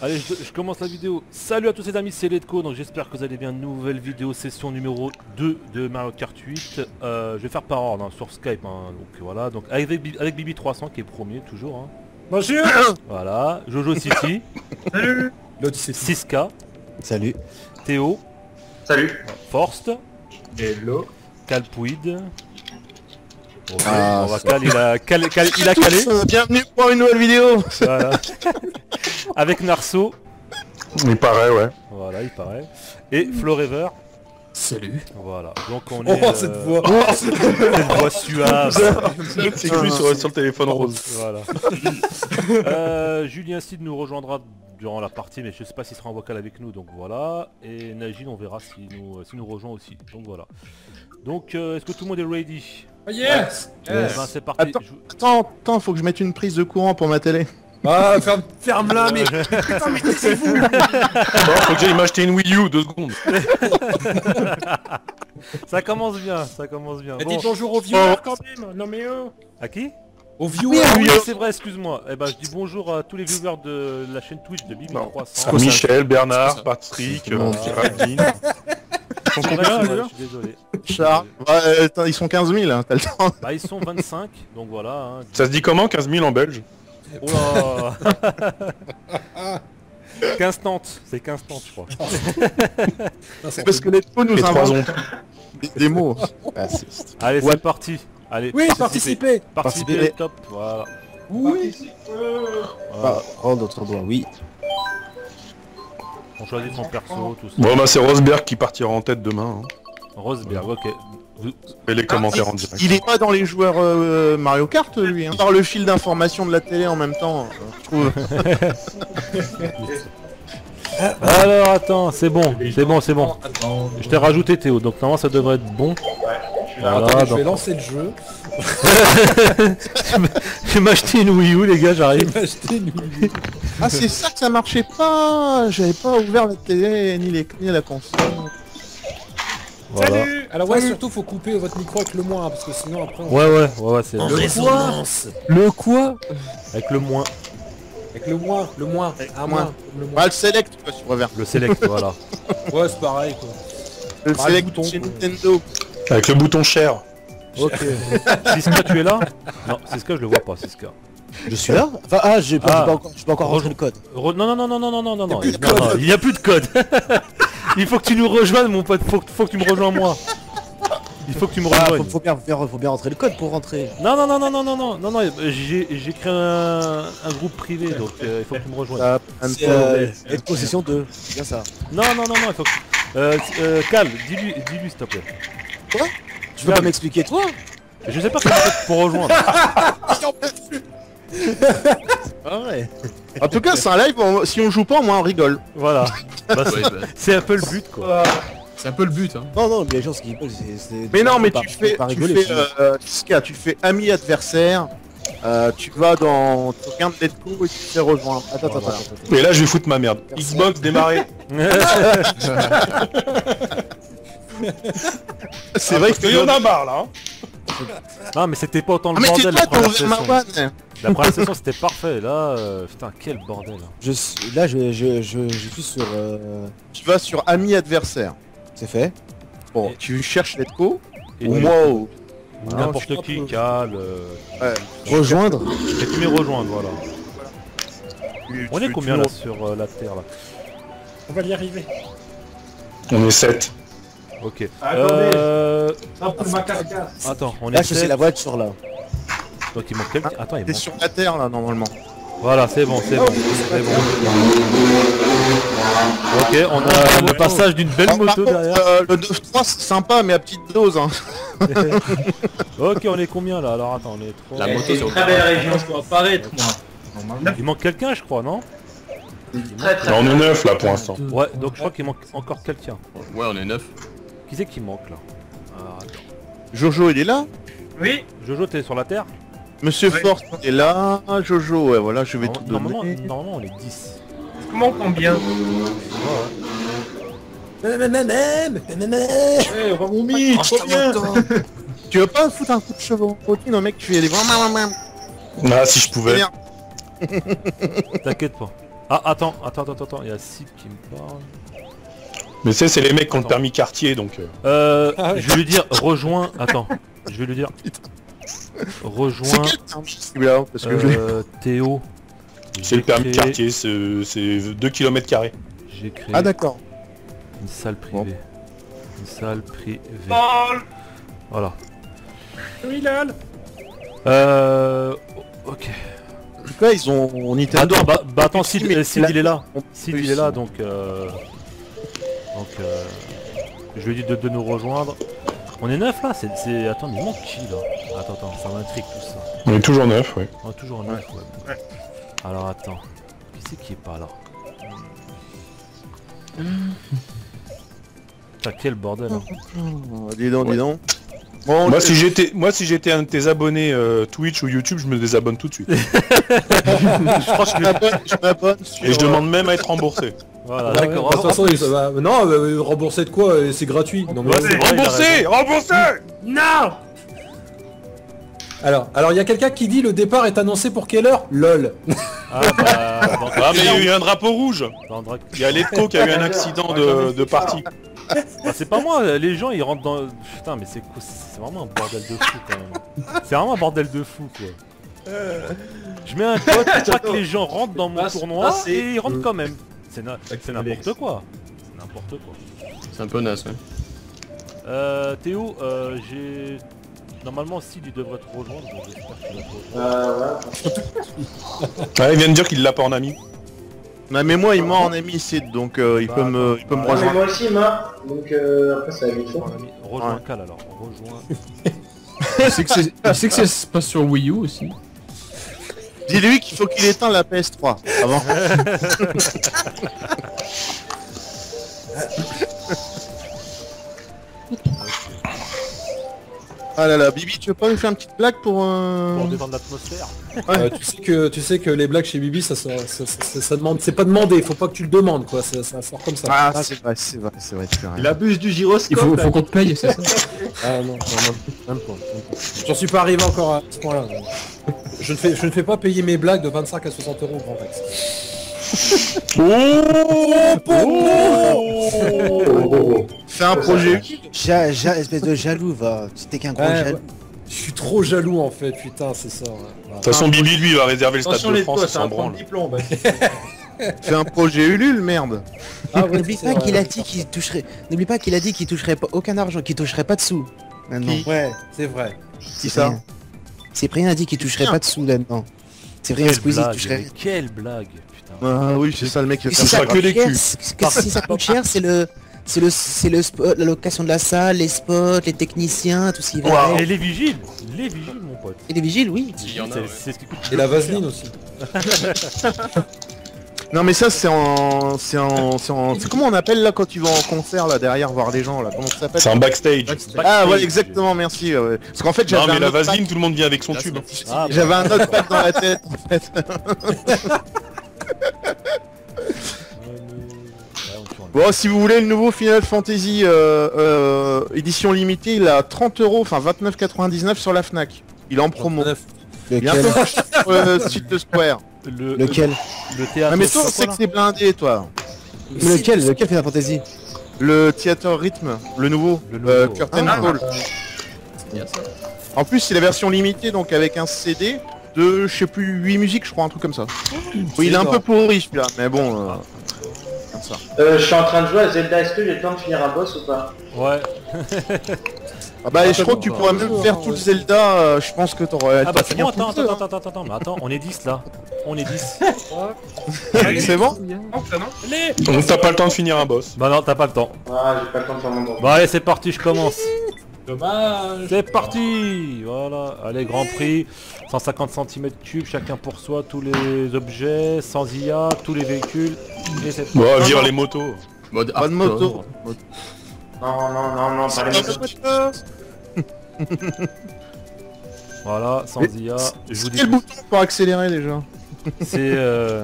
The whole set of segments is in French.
Allez, je, je commence la vidéo. Salut à tous les amis, c'est Letco, donc j'espère que vous allez bien. Nouvelle vidéo, session numéro 2 de Mario Kart 8. Euh, je vais faire par ordre hein, sur Skype, hein, donc voilà. Donc avec, avec Bibi300 qui est premier toujours. hein. Bonjour Voilà, Jojo City, Salut L'autre c'est Siska, Salut. Théo, Salut. Forst, Hello Calpuid. Ah, on va Cal, il a, cal- cal- il a calé. Bienvenue pour une nouvelle vidéo Voilà. avec Narso, Il paraît, ouais. voilà, il paraît. Et Florever, Salut voilà. Donc on Oh est... cette euh, voix cette voix suave. C'est lui sur, sur le téléphone rose. Voilà. Euh, Julien Cid nous rejoindra durant la partie, mais je sais pas s'il sera en vocal avec nous, donc voilà. Et Najin, on verra s'il nous, s'il nous rejoint aussi. Donc voilà. Donc, euh, est-ce que tout le monde est ready? Oh yes, Eh ben, C'est parti. Attends. Je Attends, attends, faut que je mette une prise de courant pour ma télé. Ah ferme, ferme-la mais Putain mais taisez-vous Bon, faut que j'aille m'acheter une Wii U, deux secondes. Ça commence bien, ça commence bien. Mais Bon. Dites bonjour aux viewers quand même Non mais oh À qui? Aux viewers Ah oui, c'est vrai, excuse-moi. Eh ben, je dis bonjour à tous les viewers de la chaîne Twitch de Bibi 300. Michel, Bernard, Patrick, euh, Géraldine. Ils sont Ouais, combien ouais, déjà je suis désolé. Charles, bah, euh, attends, ils sont 15 000, hein, t'as le temps. Bah, ils sont 25, donc voilà. hein. Ça se dit comment 15 000 en belge? Oh là 15 tentes, c'est 15 tentes je crois. C'est parce que les taux nous inventent des, des mots. Allez, Ouais. c'est parti. Allez, Oui participez. participez Participez, Participez. top. Voilà. Oui Voilà. oh, d'autres doigts, oui. On choisit son perso, tout ça. Bon, bah c'est Rosberg qui partira en tête demain. hein. Rosberg, ok. Vous- Et les commentaires en il, direct. il est pas dans les joueurs euh, Mario Kart, lui. Hein. Par le fil d'information de la télé en même temps, euh, je trouve. Alors attends, c'est bon, c'est bon, c'est bon. Je t'ai rajouté Théo, donc normalement ça devrait être bon. Alors, Voilà, attendez, je vais lancer le jeu. Je vais m'acheter une Wii U les gars, j'arrive. Acheter une Wii. Ah, c'est ça que ça marchait pas J'avais pas ouvert la télé, ni, les, ni la console. Voilà. Salut Alors ouais surtout faut couper votre micro avec le moins hein, parce que sinon après on... Ouais ouais, ouais, ouais c'est Le résonance. quoi Le quoi Avec le moins, Avec le moins, le moins, un moins. moins, le moins. Bah, le select, quoi, sur revers. le select, voilà. Ouais c'est pareil quoi. Le Ah, le select bouton, chez quoi. Avec le bouton cher. Ok. Siska, tu es là Non, Siska, je le vois pas, Siska. Je suis là Enfin, ah, j'ai pas, Ah. j'ai pas encore, j'ai pas encore rentré le code. Re- Non, non, non, non, non, non, non, non, non, il n'y a plus de code. il faut que tu nous rejoignes, mon pote. Faut, que- faut que tu me rejoins moi. Il faut que tu me Ah, rejoignes. faut, faut bien, faire- faut bien rentrer le code pour rentrer. Non, non, non, non, non, non, non, non, non. J'ai j'ai créé un, un groupe privé, donc euh, il faut que tu me rejoignes. Ça, un C'est peu- euh, être possession de. C'est bien ça. Non, non, non, non, il faut que. Euh, euh, Cal, dis-lui, dis-lui, s'il te plaît. Tu peux pas m'expliquer toi Je sais pas comment faire pour rejoindre. Ah ouais. En tout cas, c'est un live, on- si on joue pas, au moins on rigole. Voilà. Bah, c'est- c'est un peu le but, quoi. C'est un peu le but. Hein. Non, non, mais les gens ce veulent, c'est. Mais non, mais pas- tu fais, pas tu fais, euh, tu fais ami adversaire, euh, tu vas dans, tu regardes Letco et tu te fais rejoindre. Attends, attends, Voilà. attends, attends. Et là, je vais foutre ma merde. Xbox démarrer. C'est vrai que y en a marre là. hein. non, mais c'était pas autant le Ah bordel toi, la première vanne La première session, c'était parfait. Là, euh, putain, quel bordel. hein. Je suis- là, je, je, je, je suis sur. euh, Tu vas sur ami adversaire. C'est fait. Bon, Et- tu cherches Letco, Et ou moi, ou... ou je n'importe qui, Cal. euh, Ouais. Rejoindre. Et tu mets rejoindre, voilà. tu- On est combien là sur euh, la Terre là? On va y arriver. On est 7. Ok. Attendez. Euh... ma carcasse. Attôt, on Là, est sais sept. la voiture là. Donc il manque quelqu'un. Attends, il manque. sur la terre là normalement. Voilà, c'est bon, c'est bon, c'est bon. Ok, on a le passage d'une belle moto contre, derrière. euh, le 9-3 c'est sympa mais à petite dose hein. Ok, on est combien là? Alors attends, on est trois. La moto, c'est au très belle région, je dois apparaître moi. Il manque quelqu'un, je crois, non? Très très On est 9 là pour l'instant. Ouais, donc je crois qu'il manque encore quelqu'un. Ouais, on est 9. Qui c'est qui manque là Ah, attends. Jojo il est là Oui, Jojo, t'es sur la Terre Monsieur Ouais. Force est là, Jojo, ouais voilà, je vais tout Normalement, donner. normalement, on est 10. comment combien. Eh, combien Tu veux pas foutre un coup de cheveux routine au mec tu fais des Ah, si je pouvais. T'inquiète pas. Ah, attends, attends, attends, attends, il y a Sid qui me parle. Mais tu sais, c'est les mecs qui ont le permis quartier, donc... euh, Euh, Ah ouais. je vais lui dire, rejoins... Attends, je vais lui dire... C'est Rejoins quel terme celui-là Parce que je l'ai- euh, Théo. C'est le permis créé- quartier, c'est c'est 2 km carrés. J'ai créé Ah d'accord. une salle privée. Bon. Une salle privée. Paul Voilà. Oui, lol. Euh... Ok. En tout cas, ils ont Nintendo. Attends, bah, bah attends, Sid, euh, il est là. on Sid il est là donc euh... donc euh... je lui ai dit de, de nous rejoindre. On est neuf là, c'est attends mais il manque qui là? Attends attends ça m'intrigue tout ça. On est toujours neuf, ouais. On est toujours neuf ouais. Alors attends, qui c'est qui est pas là? Putain quel bordel hein? Oh, dis donc, dis donc. Bon, Moi si j'étais moi si j'étais un de tes abonnés euh, Twitch ou YouTube, je me désabonne tout de suite. je crois que je m'abonne, je m'abonne sur, Et je euh, demande même à être remboursé. Voilà Ah ouais, d'accord. bah, de toute façon, il- bah, non, euh, rembourser de quoi euh, C'est gratuit. Non, mais- Ouais, Remboursé. Remboursé Non Alors, alors il y a quelqu'un qui dit le départ est annoncé pour quelle heure? LOL. Ah bah dans, Ah mais il y a eu un drapeau rouge Il y a Letco qui a eu un accident de, de partie. Bah, c'est pas moi, les gens ils rentrent dans... Putain mais c'est vraiment un bordel de fou quand même. C'est vraiment un bordel de fou quoi. Je mets un code pour pas que les gens rentrent dans mon Bah, tournoi et ils rentrent quand même. C'est n'importe quoi. C'est n'importe quoi. C'est un peu naze, ouais. Euh, Théo, euh, j'ai... Normalement Sid il devrait te rejoindre, donc j'espère qu'il va te rejoindre. Ouais, il vient de dire qu'il l'a pas en ami. Non, mais moi, il m'a en ami Sid, donc euh, il Bah, peut me, il peut me bah, rejoindre. moi aussi, moi. Donc euh, après, ça va vite. Ami, Rejoins Cal alors, rejoins... Tu sais que c'est- tu sais que ça se passe sur Wii U aussi Dis-lui qu'il faut qu'il éteigne la PS3 avant. Ah là là, Bibi, tu veux pas nous faire une petite blague pour... Euh... Pour détendre l'atmosphère. Euh, tu sais que tu sais que les blagues chez Bibi ça ça, ça, ça- ça demande c'est pas demandé, faut pas que tu le demandes quoi, ça, ça sort comme ça. Ah, c'est vrai, c'est vrai, c'est vrai, tu fais rien. Il abuse du gyroscope. Il faut, qu'on te paye, c'est ça Ah non, non, non, même pas. J'en suis pas arrivé encore à ce point-là. Je ne fais je ne fais pas payer mes blagues de 25 à 60 euros Grand Rex. Fais un projet. Ja- ja- espèce de jaloux, va. C'était qu'un gros Ouais, jaloux. ouais. Je suis trop jaloux en fait, putain, c'est ça. ouais. Voilà. De toute façon, Bibi, lui, va réserver le Stade de France, c'est s'en un point branle. Fais un projet Ulule, merde. Ah N'oublie c'est pas vrai, qu'il a dit qu'il toucherait. N'oublie pas qu'il a dit qu'il toucherait pas aucun argent, qu'il toucherait pas de sous. Maintenant. Qui? Ouais, c'est vrai. C'est ça. Cyprien a dit qu'il toucherait pas de sous là-dedans. Cyprien Quelle Squeezie toucherait. quelle blague, putain. Ah oui, c'est ça le mec qui si ça ça. ça que les culs. c'est- que si ça coûte cher, c'est le. C'est le, c'est le spot, la location de la salle, les spots, les techniciens, tout ce qui va avec. Et les vigiles Les vigiles mon pote. Et les vigiles, oui. Il y en a, C'est ouais. c'est ce qui coûte Et la vaseline aussi. Non mais ça c'est en... C'est en... C'est en... c'est comment on appelle là quand tu vas en concert là derrière voir les gens là? Comment ça s'appelle? C'est un backstage. Ah ouais exactement merci ouais. Parce qu'en fait Non, j'avais mais un, la autre vaseline, tout le monde vient avec son tube. Ah, bah. j'avais un autre pack dans la tête en fait. Bon si vous voulez le nouveau Final Fantasy euh, euh, édition limitée il à 30 euros, enfin 29,99 sur la Fnac. Il est en promo. Il est un Lequel peu sur le site de Square. Le, Lequel le théâtre. Ah, mais toi on sait que c'est blindé toi. Mais Lequel Lequel Final Fantasy Le Theater Rhythm, le nouveau, Le euh, nouveau. Curtain Ah. Call. Il a ça. En plus, c'est la version limitée, donc avec un CD de, je sais plus, 8 musiques, je crois, un truc comme ça. Oui, il est un peu pourri celui-là, mais bon. euh, comme ça. Euh, je suis en train de jouer à Zelda, est-ce que j'ai le temps de finir un boss ou pas? Ouais. Ah bah, je crois que tu pourrais même faire tout le Zelda, euh, je pense que t'aurais. Ah bah c'est fini bon, attends, attends, attends, attends, attends, mais attends, on est 10 là. On est 10. hein. C'est bon? Non, ça non Donc t'as pas le temps de finir un boss. Bah non, t'as pas le temps. Ah, j'ai pas le temps de faire mon don. Bon allez, c'est parti, je commence. Dommage. C'est parti Voilà, allez, grand prix. 150 cm3, chacun pour soi, tous les objets, sans IA, tous les véhicules. Et c'est Bon, vire les motos. Mode Pas de moto. Non, non, non, non, pas les motos. Voilà, sans Mais IA. Je vous dis, Quel bouton pour accélérer déjà c'est euh,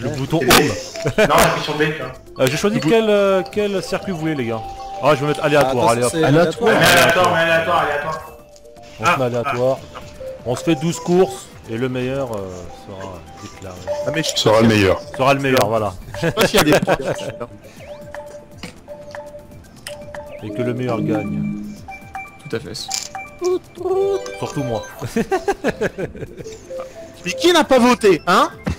le bouton home. Non, j'appuie sur B. Euh, J'ai choisi quel, euh, quel circuit vous voulez les gars? Ah, je vais mettre aléatoire, allez hop. Aléatoire. Mais aléatoire, mais aléatoire, aléatoire. On se met aléatoire. On se fait 12 courses. Et le meilleur euh, sera déclaré. Ah, mais je Tu seras le meilleur. Sera le meilleur, voilà. sais pas s'il y a des Et que le meilleur gagne. Tout à fait. Surtout moi. Mais qui n'a pas voté, hein?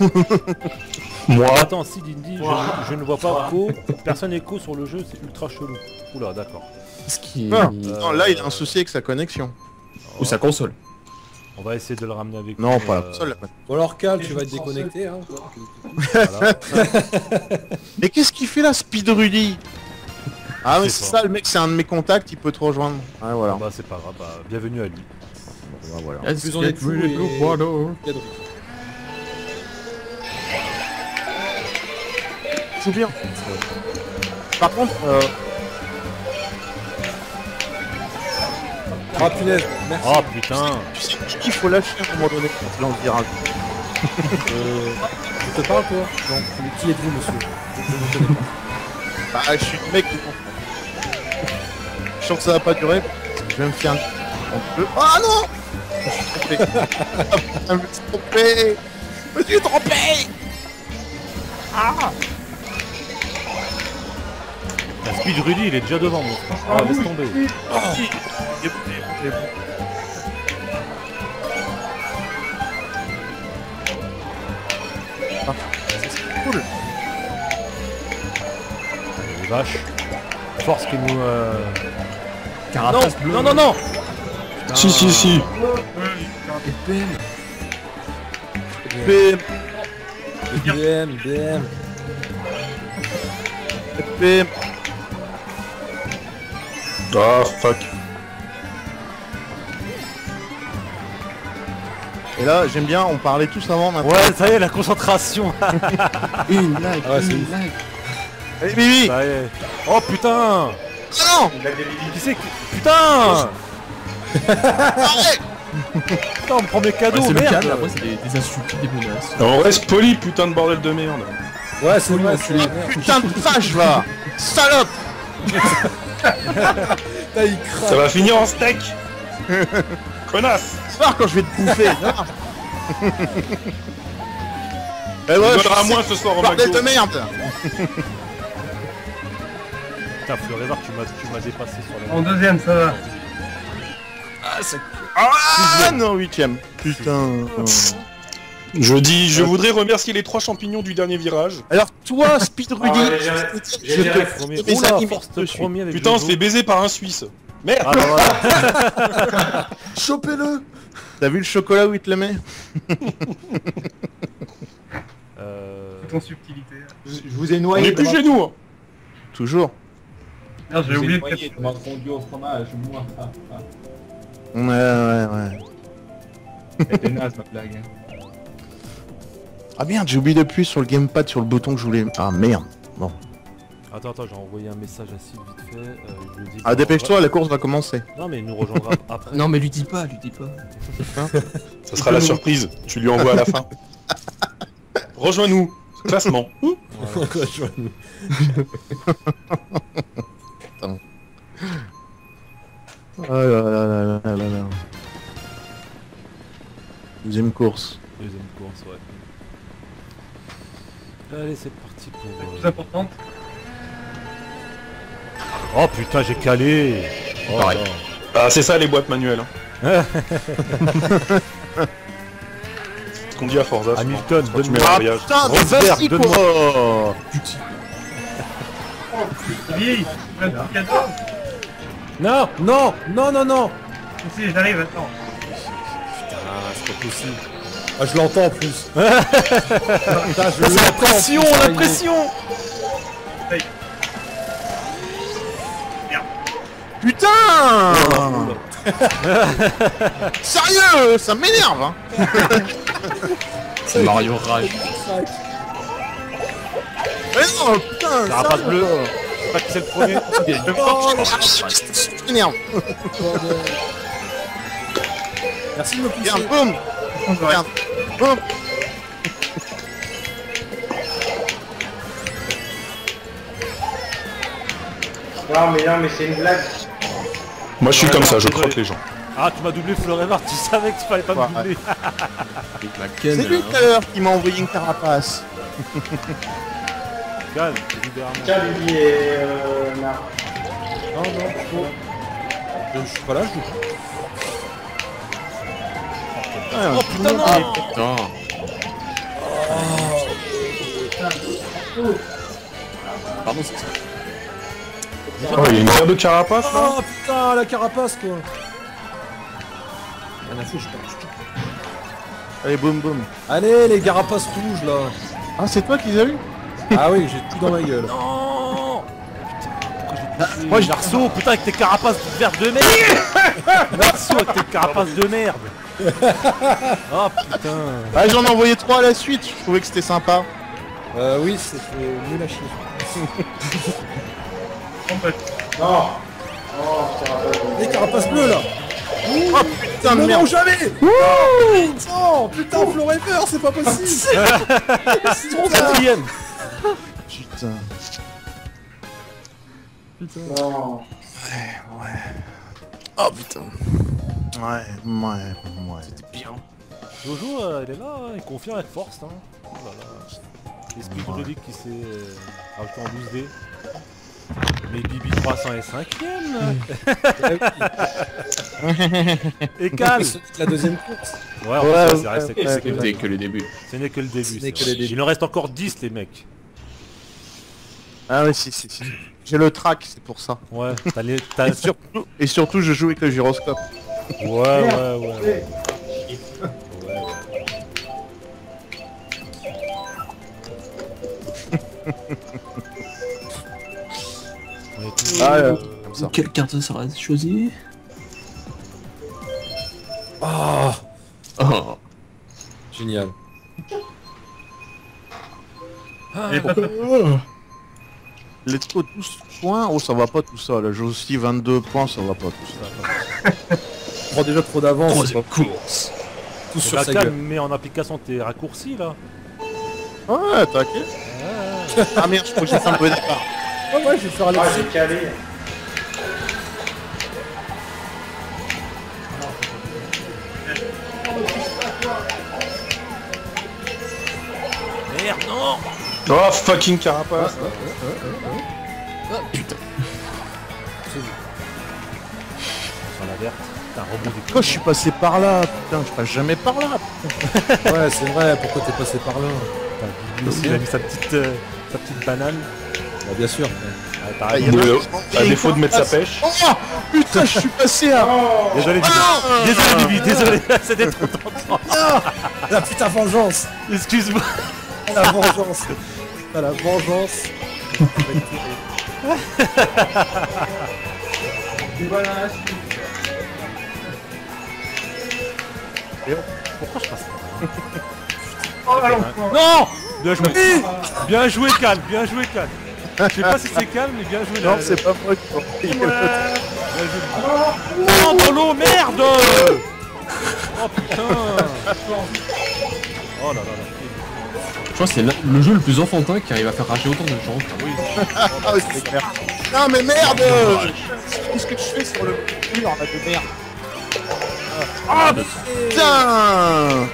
Moi, Attends, si Dindy, je, je ne vois pas co. Personne écho sur le jeu, c'est ultra chelou. Oula, d'accord. Ce qui Non, non, là il a un souci avec sa connexion. Ou sa console. On va essayer de le ramener avec Non, nous, pas la euh, console. Bon alors Cal, tu vas être déconnecté hein. voilà. Mais qu'est-ce qu'il fait là, Speed Rudy Ah sais c'est ça, le mec, c'est un de mes contacts, il peut te rejoindre. Ouais, voilà. Bah c'est pas grave, bah, bienvenue à lui. Ouais, voilà. Plus on est et- Par contre, euh, Ah punaise, merci. Oh putain qu'il faut lâcher à un moment donné quand le virage. Euh, je te parle toi? Non, mais qui êtes-vous monsieur? Je je ne connais pas. Bah, je suis le mec qui comprend. Je sens que ça va pas durer. Je vais me faire un... peu... Ah non Je me suis trompé. Ah, je me suis trompé Je me suis trompé La Speed Rudy, il est déjà devant moi. Ah, laisse tomber. Il est bon, il est bon. Ah, c'est cool. Les vaches. Force qui nous... Euh... Non, Carapace non, non, non si, si, si. BM, IBM, IBM. BM. Ah, fuck. Et là, j'aime bien, on parlait tous avant maintenant. Ouais, ça y est, la concentration Une lag, Ah ouais, c'est une lag. Allez, Bibi Ça y est. Oh putain Ah non Qui c'est qui... Putain Arrête Putain, on me prend mes cadeaux, Ouais, c'est le merde calme, après c'est des, des insultes, des menaces. On reste poli, putain de bordel de merde. Ouais, c'est vrai, c'est. Putain de vache, va Salope. Ça va finir en steak. Connasse. Ce soir, quand je vais te bouffer. Eh ouais, je moins ce soir au bordel de merde. Putain, Fleurévar, tu m'as tu m'as dépassé sur la... En deuxième, ça va. Ah non, huitième. Putain Je dis, je voudrais remercier les trois champignons du dernier virage. Alors toi, Speed Rudy, Ah, je te Premier... animés force dessus. premier avec Putain, on se fait baiser par un Suisse. Merde Ah voilà. Chopez-le T'as vu le chocolat où il te le met Euh... Ton subtilité. Je vous ai On noyé. est plus chez nous hein. Toujours. Non, j'ai oublié de noyé fondue au fromage, moi. Ah, ah. Ouais, ouais, ouais. C'était naze ma blague. Ah merde, j'ai oublié d'appuyer sur le gamepad sur le bouton que je voulais... Ah merde Attends, attends, j'ai envoyé un message à Sid vite fait. Euh, je lui dis Ah dépêche-toi, la course va commencer. Non mais il nous rejoindra après. Non mais lui dis pas, lui dis pas. Ça sera la surprise. Tu lui envoies à la fin. Rejoins-nous. Classement. Ah là là là là là là là. Deuxième course. Deuxième. Allez, c'est parti pour... La plus euh, importante. Oh putain, j'ai calé oh, Pareil. Ah, c'est ça les boîtes manuelles. Hein. Ce qu'on dit à Forza. Hamilton, Quand tu mets donne-moi... un voyage. putain, Rosberg, donne-moi- quoi Oui, un petit cadeau. Non Non, non, non, non Si, j'arrive, attends. Ah, c'est pas possible. Ah, je l'entends en plus. Putain, je l'entends. en Pression, plus, la ça y est. pression Putain Sérieux Ça m'énerve hein C'est Mario Rage. Mais non, putain Carapace ça, bleue. pas qui c'est le premier. Oh, ça m'énerve Merci de me pousser. Regarde, boum Regarde, boum Non, mais non, mais c'est une blague. Moi je suis comme ça, je croque les gens. Ah, tu m'as doublé Forever, tu savais que tu fallait pas Ouais. me doubler. C'est lui tout à l'heure qui m'a envoyé une carapace. Calme, c'est libéralement. Tiens, Bibi et euh, Marc. Non, non. Je suis pas là, je joue. Oh putain, non Putain. Pardon, c'est ça. Oh, il y a une paire de carapaces là Oh putain, la carapace quoi Rien à foutre, je pense. Allez, boum boum. Allez, les carapaces rouges là Ah, c'est toi qui les as eu Ah oui, j'ai tout dans ma gueule. Non Moi, je- Narceau, putain, avec tes carapaces vertes de merde Narceau, avec tes carapaces de merde Oh putain Ah, j'en ai envoyé trois à la suite. Je trouvais que c'était sympa. Euh, oui, c'était nul à chier. Non Oh. Les carapaces bleues là Oh putain de merde. non, jamais Non, putain, Florever, c'est pas possible Quatrième Putain. Non. Oh putain. Ouais, ouais, ouais. Bien. Jojo, euh, il est là, hein, il confie avec force. Hein. Oh là là. L'esprit Ouais. qui s'est euh, rajouté en 12D. Mais Bibi 300 est 5ème Et Cal C'est la deuxième course. Ouais, Ouais, c'est ouais, que- C'était que le début. ce n'est que le début. Ce n'est c'est que vrai. le début. Il en reste encore 10 les mecs. Ah ouais, si, si, si. J'ai le track, c'est pour ça. Ouais, t'as les... t'as- Et surtout, et surtout, je joue avec le gyroscope. Ouais, ouais, ouais. ouais. Tous- Ah, euh, comme ça. Quelle carte sera choisie Ah, Oh. génial. Et pas Let's go, 12 points. Oh, ça va pas tout ça. Là, j'ai aussi 22 points, ça va pas tout ça. Je prends déjà trop d'avance. Troisième course. Tout sur sa gueule. mets en application tes raccourcis là. Ouais, t'inquiète. Ah merde, je crois que j'ai fait un mauvais départ. Ah ouais, je vais faire Ah, Alexis. j'ai calé. Merde, non Oh, fucking carapace verte, t'as un robot des Pourquoi je suis passé par là Putain, je passe jamais par là. Ouais, c'est vrai, pourquoi t'es passé par là il a mis sa petite, euh, sa petite banane. Bah bien sûr. Ah, Ah, y a À a défaut de mettre sa pêche. Oh Putain, je suis passé à... Désolé, Bibi. Désolé, Bibi, désolé. C'était trop tentant. La putain vengeance Excuse-moi. La vengeance Ah, La vengeance Pourquoi je passe Oh, Non Bien joué. Bien joué, Cal. Bien joué, Cal. Je sais pas si c'est calme, mais bien joué. Non, c'est pas moi qui t'en prie. Bien joué. Non, dans l'eau, merde Oh putain Oh là là là. Je crois que c'est la- le jeu le plus enfantin qui arrive à faire rager autant de gens. Oui. Ah c'est clair. Non mais merde Qu'est-ce que je fais sur le mur là de merde Ah putain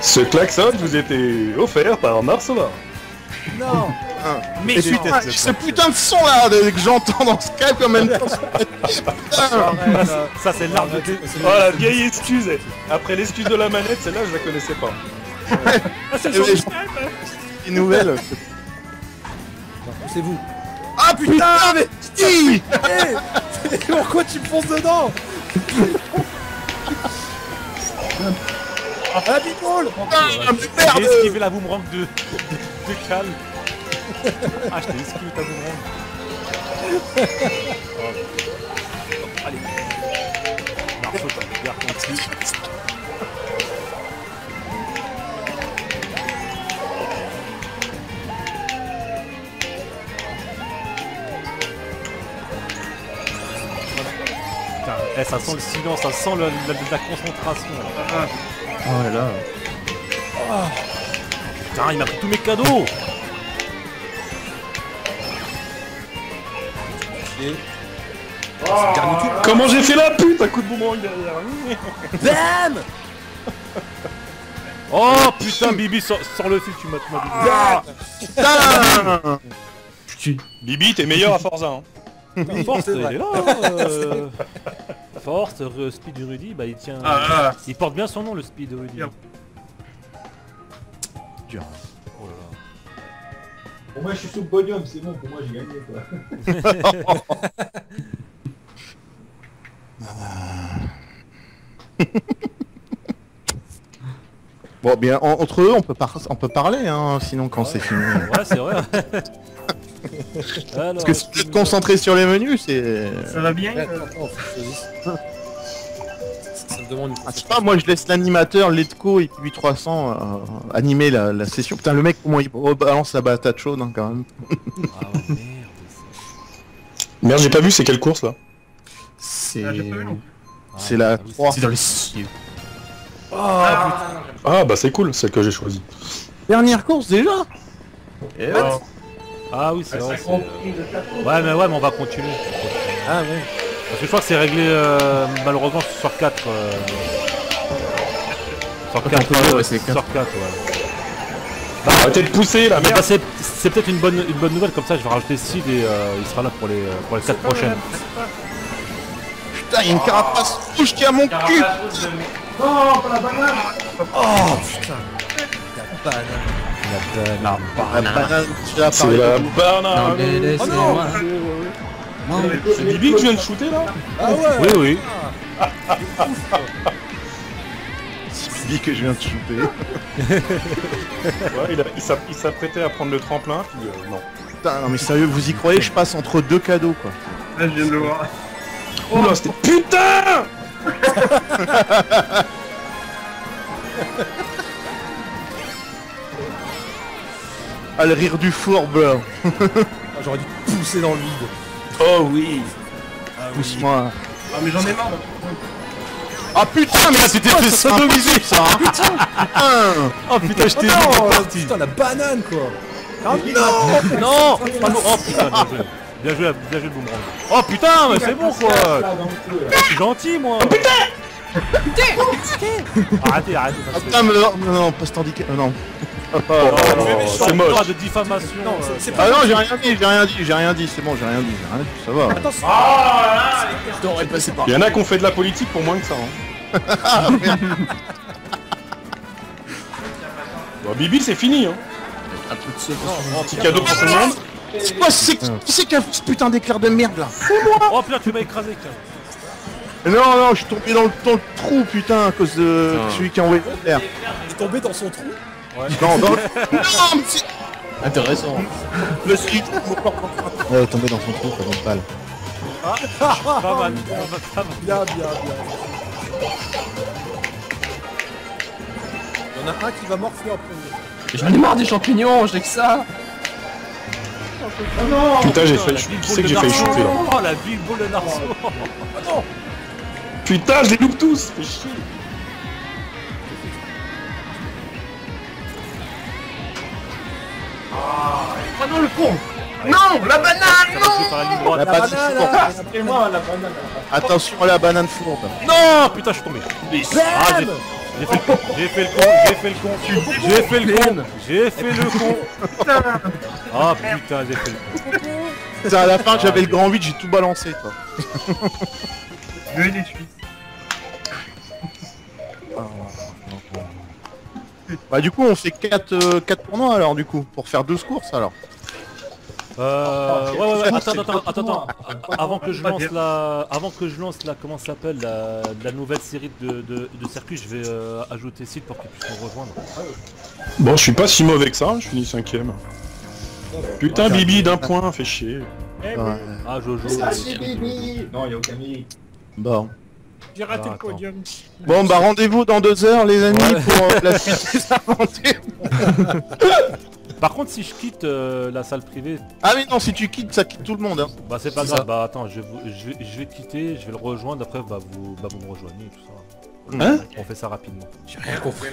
Ce klaxon vous était offert par Marcela. Non Mais Et suite, putain, ce putain de son là de- que j'entends dans Skype en même temps Putain. Arrête, là. Ça, c'est l'arbre de... C'est Oh la vieille excuse Après l'excuse de la manette, celle-là je la connaissais pas. Ah, c'est le hein. Une nouvelle Non, C'est vous Ah putain mais Hi Eh Pourquoi tu me fonces dedans Ah, bipole Ah mais J'ai merde esquivé la boomerang de, de, de Cal. Ah, je t'ai esquivé ta boomerang. Oh. Allez. Marceau, t'as bien compris. Eh, ça sent le silence, ça sent le- la, la concentration. là. Oh là là. Putain, il m'a pris tous mes cadeaux Et. Comment j'ai fait la pute Un coup de boomerang derrière. BAM Oh putain Bibi sors, sors le fil tu m'as m'as dit. Ah, Putain Bibi, t'es meilleur à Forza. Hein. Force il est là euh, Force, euh, Speed Rudy, bah il tient. Ah, Il porte bien son nom le Speed Rudy. Bien. Dur. Oh là là. Pour moi, je suis sous le podium, c'est bon, pour moi, j'ai gagné, quoi. Bon, bien, en- entre eux, on peut, par- on peut parler, hein, sinon quand c'est fini. Ouais c'est vrai. Parce que si vous êtes concentré sur les menus, c'est... ça va bien euh, attends, attends. Ça me demande une Ah, je sais pas, moi je laisse l'animateur Letco et 8300 euh, animer la, la session. Putain, le mec, comment il balance la patate chaude hein, quand même. Ah ouais, merde. Merde, j'ai pas vu, c'est quelle course là C'est... Ah. C'est la Ah oui, 3. C'est dans les cieux. Ah bah c'est cool, celle que j'ai choisie. Dernière course déjà. Ah oui c'est vrai. euh. Ouais mais ouais mais on va continuer. Ah ouais. Parce que je crois que c'est réglé euh, malheureusement sur 4. Euh... Sur 4, peut dire, ouais, c'est quatre. sur 4 ouais. Arrêtez de pousser la Bah, merde c'est c'est peut-être une bonne, une bonne nouvelle comme ça je vais rajouter Sid et euh, il sera là pour les, euh, pour les 4 prochaines. Putain, il y a une carapace rouge qui a mon cul. Non, pas la banane Oh putain. La banane. La banane, tu l'as C'est la laissez-moi. C'est Bibi que tu viens de shooter là Ah ouais. Oui oui. C'est Bibi que je viens de shooter. Ouais, il s'apprêtait à prendre le tremplin, puis euh, non. Putain, non mais sérieux, vous y croyez, je passe entre deux cadeaux quoi. Là, je viens de le voir. Oula, c'était PUTAIN Ah, le rire du fourbe Ah, J'aurais dû pousser dans le vide. Oh oui Pousse-moi. Ah, mais j'en ai marre. Ah putain, mais c'était fait sodomiser ça hein. Putain Oh putain je t'ai Oh putain la banane quoi. Ah non Non Ah non, Oh putain bien joué. Bien joué, bien joué le boomerang. Oh putain mais c'est bon quoi. Je suis gentil moi Arrêtez, arrêtez Ah ça putain, mais non, non, non, pas handicap. euh, Non. Oh, c'est moche. De diffamation. Non, c'est- c'est Ah pas... non, j'ai rien dit, j'ai rien dit, j'ai rien dit, c'est bon, j'ai rien dit, j'ai rien dit, ça va. Attention. Je t'aurais passé par. Il y en a qui ont fait de la politique pour moins que ça. Hein. bon, Bibi, c'est fini. Hein. Un peu de petit cadeau pour tout le monde. C'est quoi, c'est qui c'est qui a fait ce putain d'éclair de merde là? Oh putain tu m'as écrasé tiens. Non, non, je suis tombé dans le, dans le trou putain à cause de Ah. celui qui a envoyé l'air. Il est tombé dans son trou. Non, dans le... Non, c'est... Intéressant. Le slip Ouais, tombé dans son trou, ça vaut balle. Pas mal, pas mal. Bien, bien, bien. Il y en a un qui va morfler en premier. J'en ai marre des champignons, j'ai que ça. Putain, j'ai Oh, failli. Tu sais que j'ai failli shooter là. Oh la big boule de Narceau Putain, je les loupe tous. Fais chier. Oh non, le con Non, la banane la. Attention à la banane fourbe. Non Putain je suis tombé Ah, j'ai- fait le con, j'ai fait le con, j'ai fait le con, j'ai fait le con, j'ai fait le con Ah putain j'ai fait le con Putain, à la fin, j'avais le grand 8, j'ai tout balancé, toi. Je les suis. Bah du coup, on fait 4 quatre tournois alors, du coup, pour faire 12 courses alors. Euh... Ouais ouais attends, attends, attends, avant que je lance la... Avant que je lance la... Comment ça s'appelle la... la nouvelle série de, de, de circuits, je vais euh, ajouter Sid pour qu'il puisse nous rejoindre. Bon, je suis pas si mauvais que ça. Je finis cinquième. Putain, Bibi, d'un point, fait chier. Ouais. Ah Jojo C'est Bibi Non, il n'y a aucun. Bon. J'ai raté Ah, le podium. Bon, bah rendez-vous dans 2 heures, les amis, Ouais. pour euh, la suite des aventures. Par contre si je quitte euh, la salle privée, Ah mais non, si tu quittes, ça quitte tout le monde. Hein. bah c'est pas grave, ça. bah attends, je vais, vous- je, vais, je vais quitter, je vais le rejoindre, après bah vous, bah, vous me rejoignez et tout ça. Hein On fait ça rapidement. J'ai rien compris.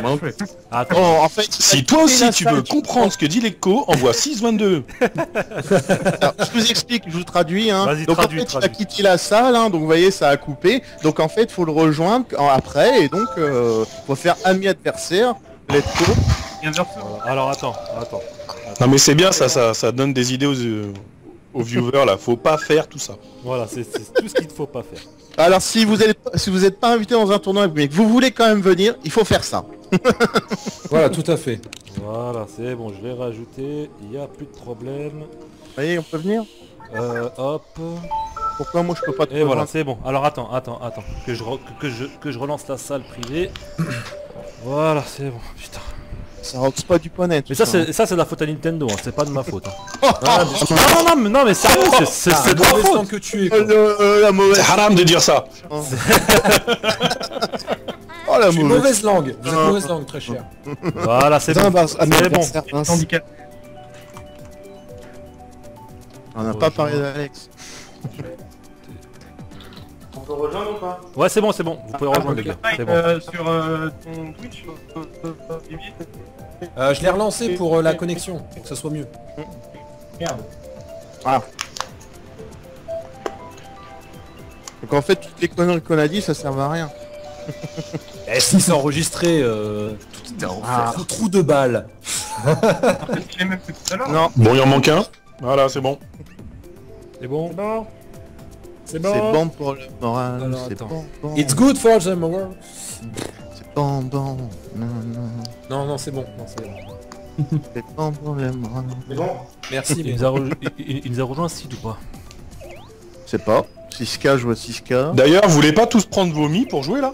Moi non plus. Attends, Bon, en fait, Si toi aussi tu veux comprendre ce que dit l'écho, envoie 622. Alors, je vous explique, je vous traduis. Hein. Vas-y, donc traduis, en fait, il a traduis. quitté la salle, hein, donc vous voyez, ça a coupé. Donc en fait, faut le rejoindre après, et donc euh, faut faire ami adversaire. Let's go. Voilà. alors attends, attends. Non mais c'est bien ça, ça, ça donne des idées aux, euh, aux viewers là, faut pas faire tout ça. Voilà, c'est c'est tout ce qu'il ne faut pas faire. Alors si vous êtes si vous n'êtes pas invité dans un tournoi mais que vous voulez quand même venir, il faut faire ça. Voilà, tout à fait. Voilà, c'est bon, je l'ai rajouté, il n'y a plus de problème. Vous voyez, on peut venir Euh, hop. Pourquoi moi je peux pas te Et voilà, c'est bon. Alors attends, attends, attends. Que je, re- que, que je, que je relance la salle privée. Voilà, c'est bon. Putain. Ça rentre pas du poney. Mais ça, c'est ça, c'est de la faute à Nintendo. Hein. C'est pas de ma faute. hein. non, non, non, mais, non, mais sérieux, c'est- c'est Ah, c'est de ma faute. que tu es. Euh, la mauvaise. C'est haram de dire ça. Oh la mauvaise. mauvaise langue. Vous êtes mauvaise langue, très cher. Voilà, c'est bon. C'est bon. Handicap. On n'a pas parlé d'Alex. On peut rejoindre ou pas Ouais, c'est bon, c'est bon. Vous pouvez rejoindre les gars. C'est bon. Euh, sur euh, ton Twitch, euh, je l'ai relancé pour euh, la connexion, pour que ça soit mieux. Merde. Donc en fait, toutes les conneries qu'on a dit, ça sert à rien. Eh si c'est enregistré, euh... Ah. trou, trou de balle. En fait, je l'ai même fait tout à l'heure. Non, Bon il en manque un. Voilà c'est bon. C'est bon. C'est c'est bon pour le moral. C'est bon, bon. It's good for the moral. C'est bon, bon. Non, non. Non, non, c'est bon. Non, c'est bon. C'est bon pour le moral. C'est bon Merci, Il mais... nous a, il- il nous a rejoint Sid ou pas? C'est pas. 6K, je vois 6K. D'ailleurs, vous voulez pas tous prendre vos mi pour jouer là?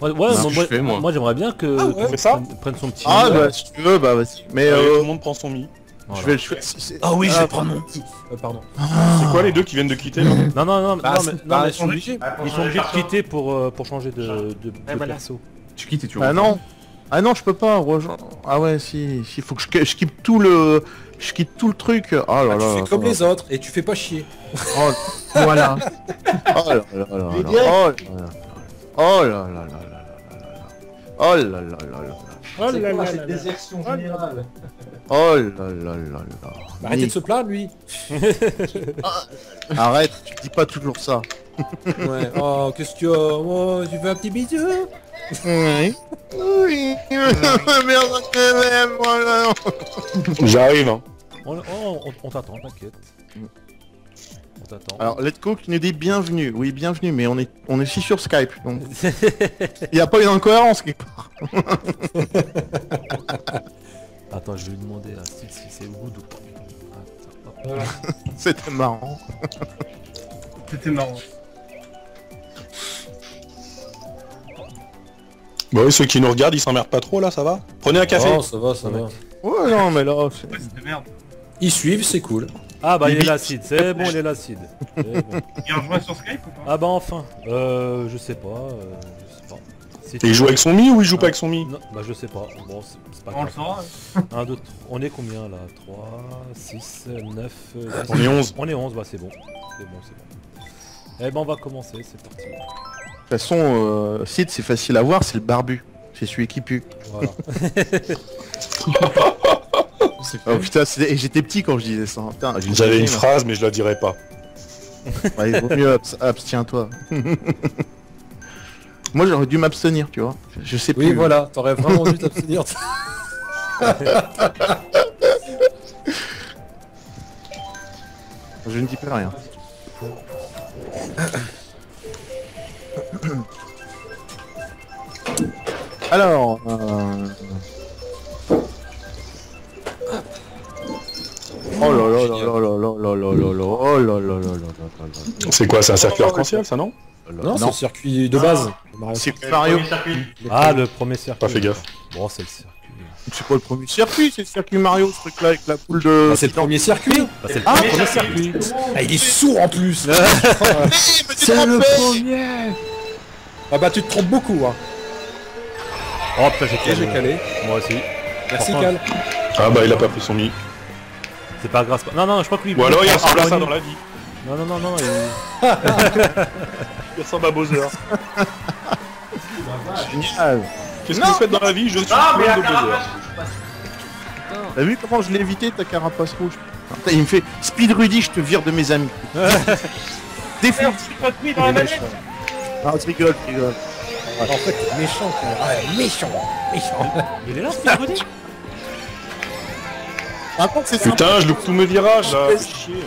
Ouais, ouais, C'est moi, je moi- moi. moi, j'aimerais bien que Ah ouais. fait ça prenne- prenne son petit. Ah bah si tu veux, bah vas-y. Mais Allez, euh, Tout le monde prend son mi. Voilà. je vais le choisir. Ah oui, je Ah, vais prendre mon petit. Euh, pardon. C'est quoi les deux qui viennent de quitter là Non, non, non, Bah, non, mais, bah, non, mais ils sont obligés. Ah, pour ils sont obligés de quitter pour, euh, pour changer de, de, de voilà. perso. Tu quittes et tu Ah non. Ah non, je peux pas. rejoindre. Ah ouais, si. Il faut que je, je quitte tout le. Je quitte tout le truc. Oh là Ah, là. tu fais comme les autres et tu fais pas chier. Oh Voilà. oh là là là là là. Oh là là. Oh là là là là là là. Oh là là là là. Cette désertion générale Oh là là là là. Bah, arrêtez de se plaindre, lui. Arrête, tu dis pas toujours ça. Ouais. Oh, qu'est-ce que tu as Oh, tu veux un petit bisou? Oui. Oui. Merde. J'arrive. Hein. On, on, on- on t'attend, t'inquiète. On t'attend. Alors, Let's Go qui nous dit bienvenue. Oui, bienvenue, mais on est, on est aussi sur Skype, donc il n'y a pas une incohérence quelque part. Attends, je vais lui demander à Sid si c'est good ou pas. C'était marrant. C'était marrant. Bah oui, ceux qui nous regardent, ils s'emmerdent pas trop là, ça va? Prenez un café. Oh, ça va, ça va. Ouais, non, mais là, c'est- Ouais, c'était merde. Ils suivent, c'est cool. Ah bah il est Sid, c'est bon il est. C'est bon. Il rejoint sur Skype ou pas? Ah bah enfin. Euh, je sais pas. Euh, je sais pas. Si Et tu- il joue avec son mi ou il joue pas avec son mi? Non, bah je sais pas. Bon, c'est pas On le saura. 1, 2, on est combien là? 3, 6, 9, 10. On est 11. On est 11, bah c'est bon. C'est bon, c'est bon. Eh ben on va commencer, c'est parti. de toute façon, euh, Sid, c'est facile à voir, c'est le barbu. C'est celui qui pue. Voilà. Oh putain, j'étais petit quand je disais ça. J'avais une là. phrase, mais je la dirai pas. Ouais, il vaut mieux abs- abstiens-toi. Moi, j'aurais dû m'abstenir, tu vois. Je, je sais plus. Oui, voilà, t'aurais vraiment dû t'abstenir. Je ne dis plus rien. Alors, euh... Oh là là là là là là là là là là oh là là là là là là là. C'est quoi, c'est un circuit arc-en-ciel ça non Non, c'est le circuit de base. Le Mario. premier circuit. Ah le premier circuit. Pas fait gaffe. Bon c'est le circuit. C'est pas le premier circuit, c'est le circuit Mario, ce truc-là avec la poule de. Bah, c'est le premier circuit. Bah, c'est le Ah, premier circuit. Ah, il est sourd en plus. C'est le Ah bah tu te trompes beaucoup, hein. Oh putain j'ai calé. Moi aussi. Merci. Cal. Ah bah il a pas pris son mi. C'est pas pas- Non non je crois que lui. Ou alors il ressemble à ça Ah, dans la vie. Non non non non. il- Il ressemble à Bowser. Génial. Qu'est-ce que vous faites dans la vie? Je suis Ah, mais de baiser. carapace T'as vu comment je l'ai évité ta carapace rouge? Putain, Il me fait Speed Rudy, je te vire de mes amis. Mis dans la manette Ah, je rigole, je rigole. En fait, méchant, méchant, méchant. Il est là, Speed Rudy? Par contre, c'est sympa. Putain, je loupe tous mes virages là. fais chier.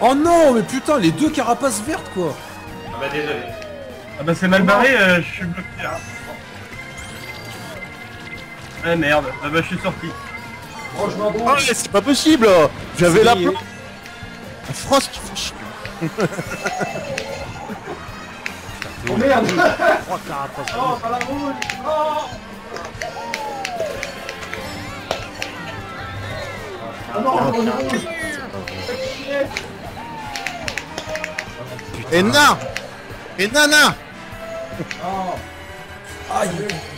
Oh non, mais putain, les deux carapaces vertes, quoi. Ah bah désolé. Ah bah c'est mal barré, euh, je suis bloqué là. Ah merde, ah bah je suis sorti. Oh, mais c'est pas possible J'avais la plan. Frost. Oh merde Trois carapaces. Oh, pas la rouge Oh Ah non, Et na Et nana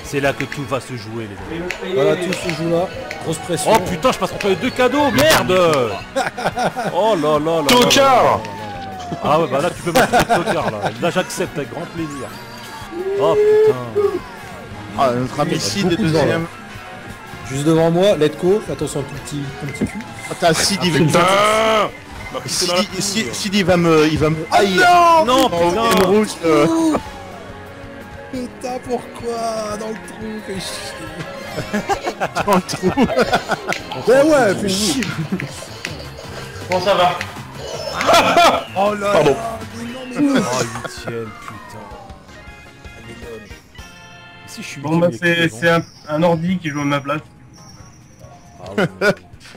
C'est là que tout va se jouer, les amis. Voilà, tout se joue là. Grosse pression. Oh putain, je passe entre les deux cadeaux, merde Oh là là là Tocard. Ah ouais, bah là tu peux mettre le tocard là. Là j'accepte avec grand plaisir. Oh putain. Ah, notre beaucoup est deuxième. Juste devant moi, let's go. Fais attention ton petit, ton petit cul. Ah, T'as Sid, il va Putain me... Il va me haïr. Non, Oh, putain. rouge. Putain, pourquoi Dans le trou, fais chier. dans le trou. Ouais, ouais, fais chier. Bon, ça va? Oh là Pardon. là, mais non, mais Oh huitième, putain. Si je suis Bon bah c'est c'est un, un ordi qui joue à ma place. Ah ouais.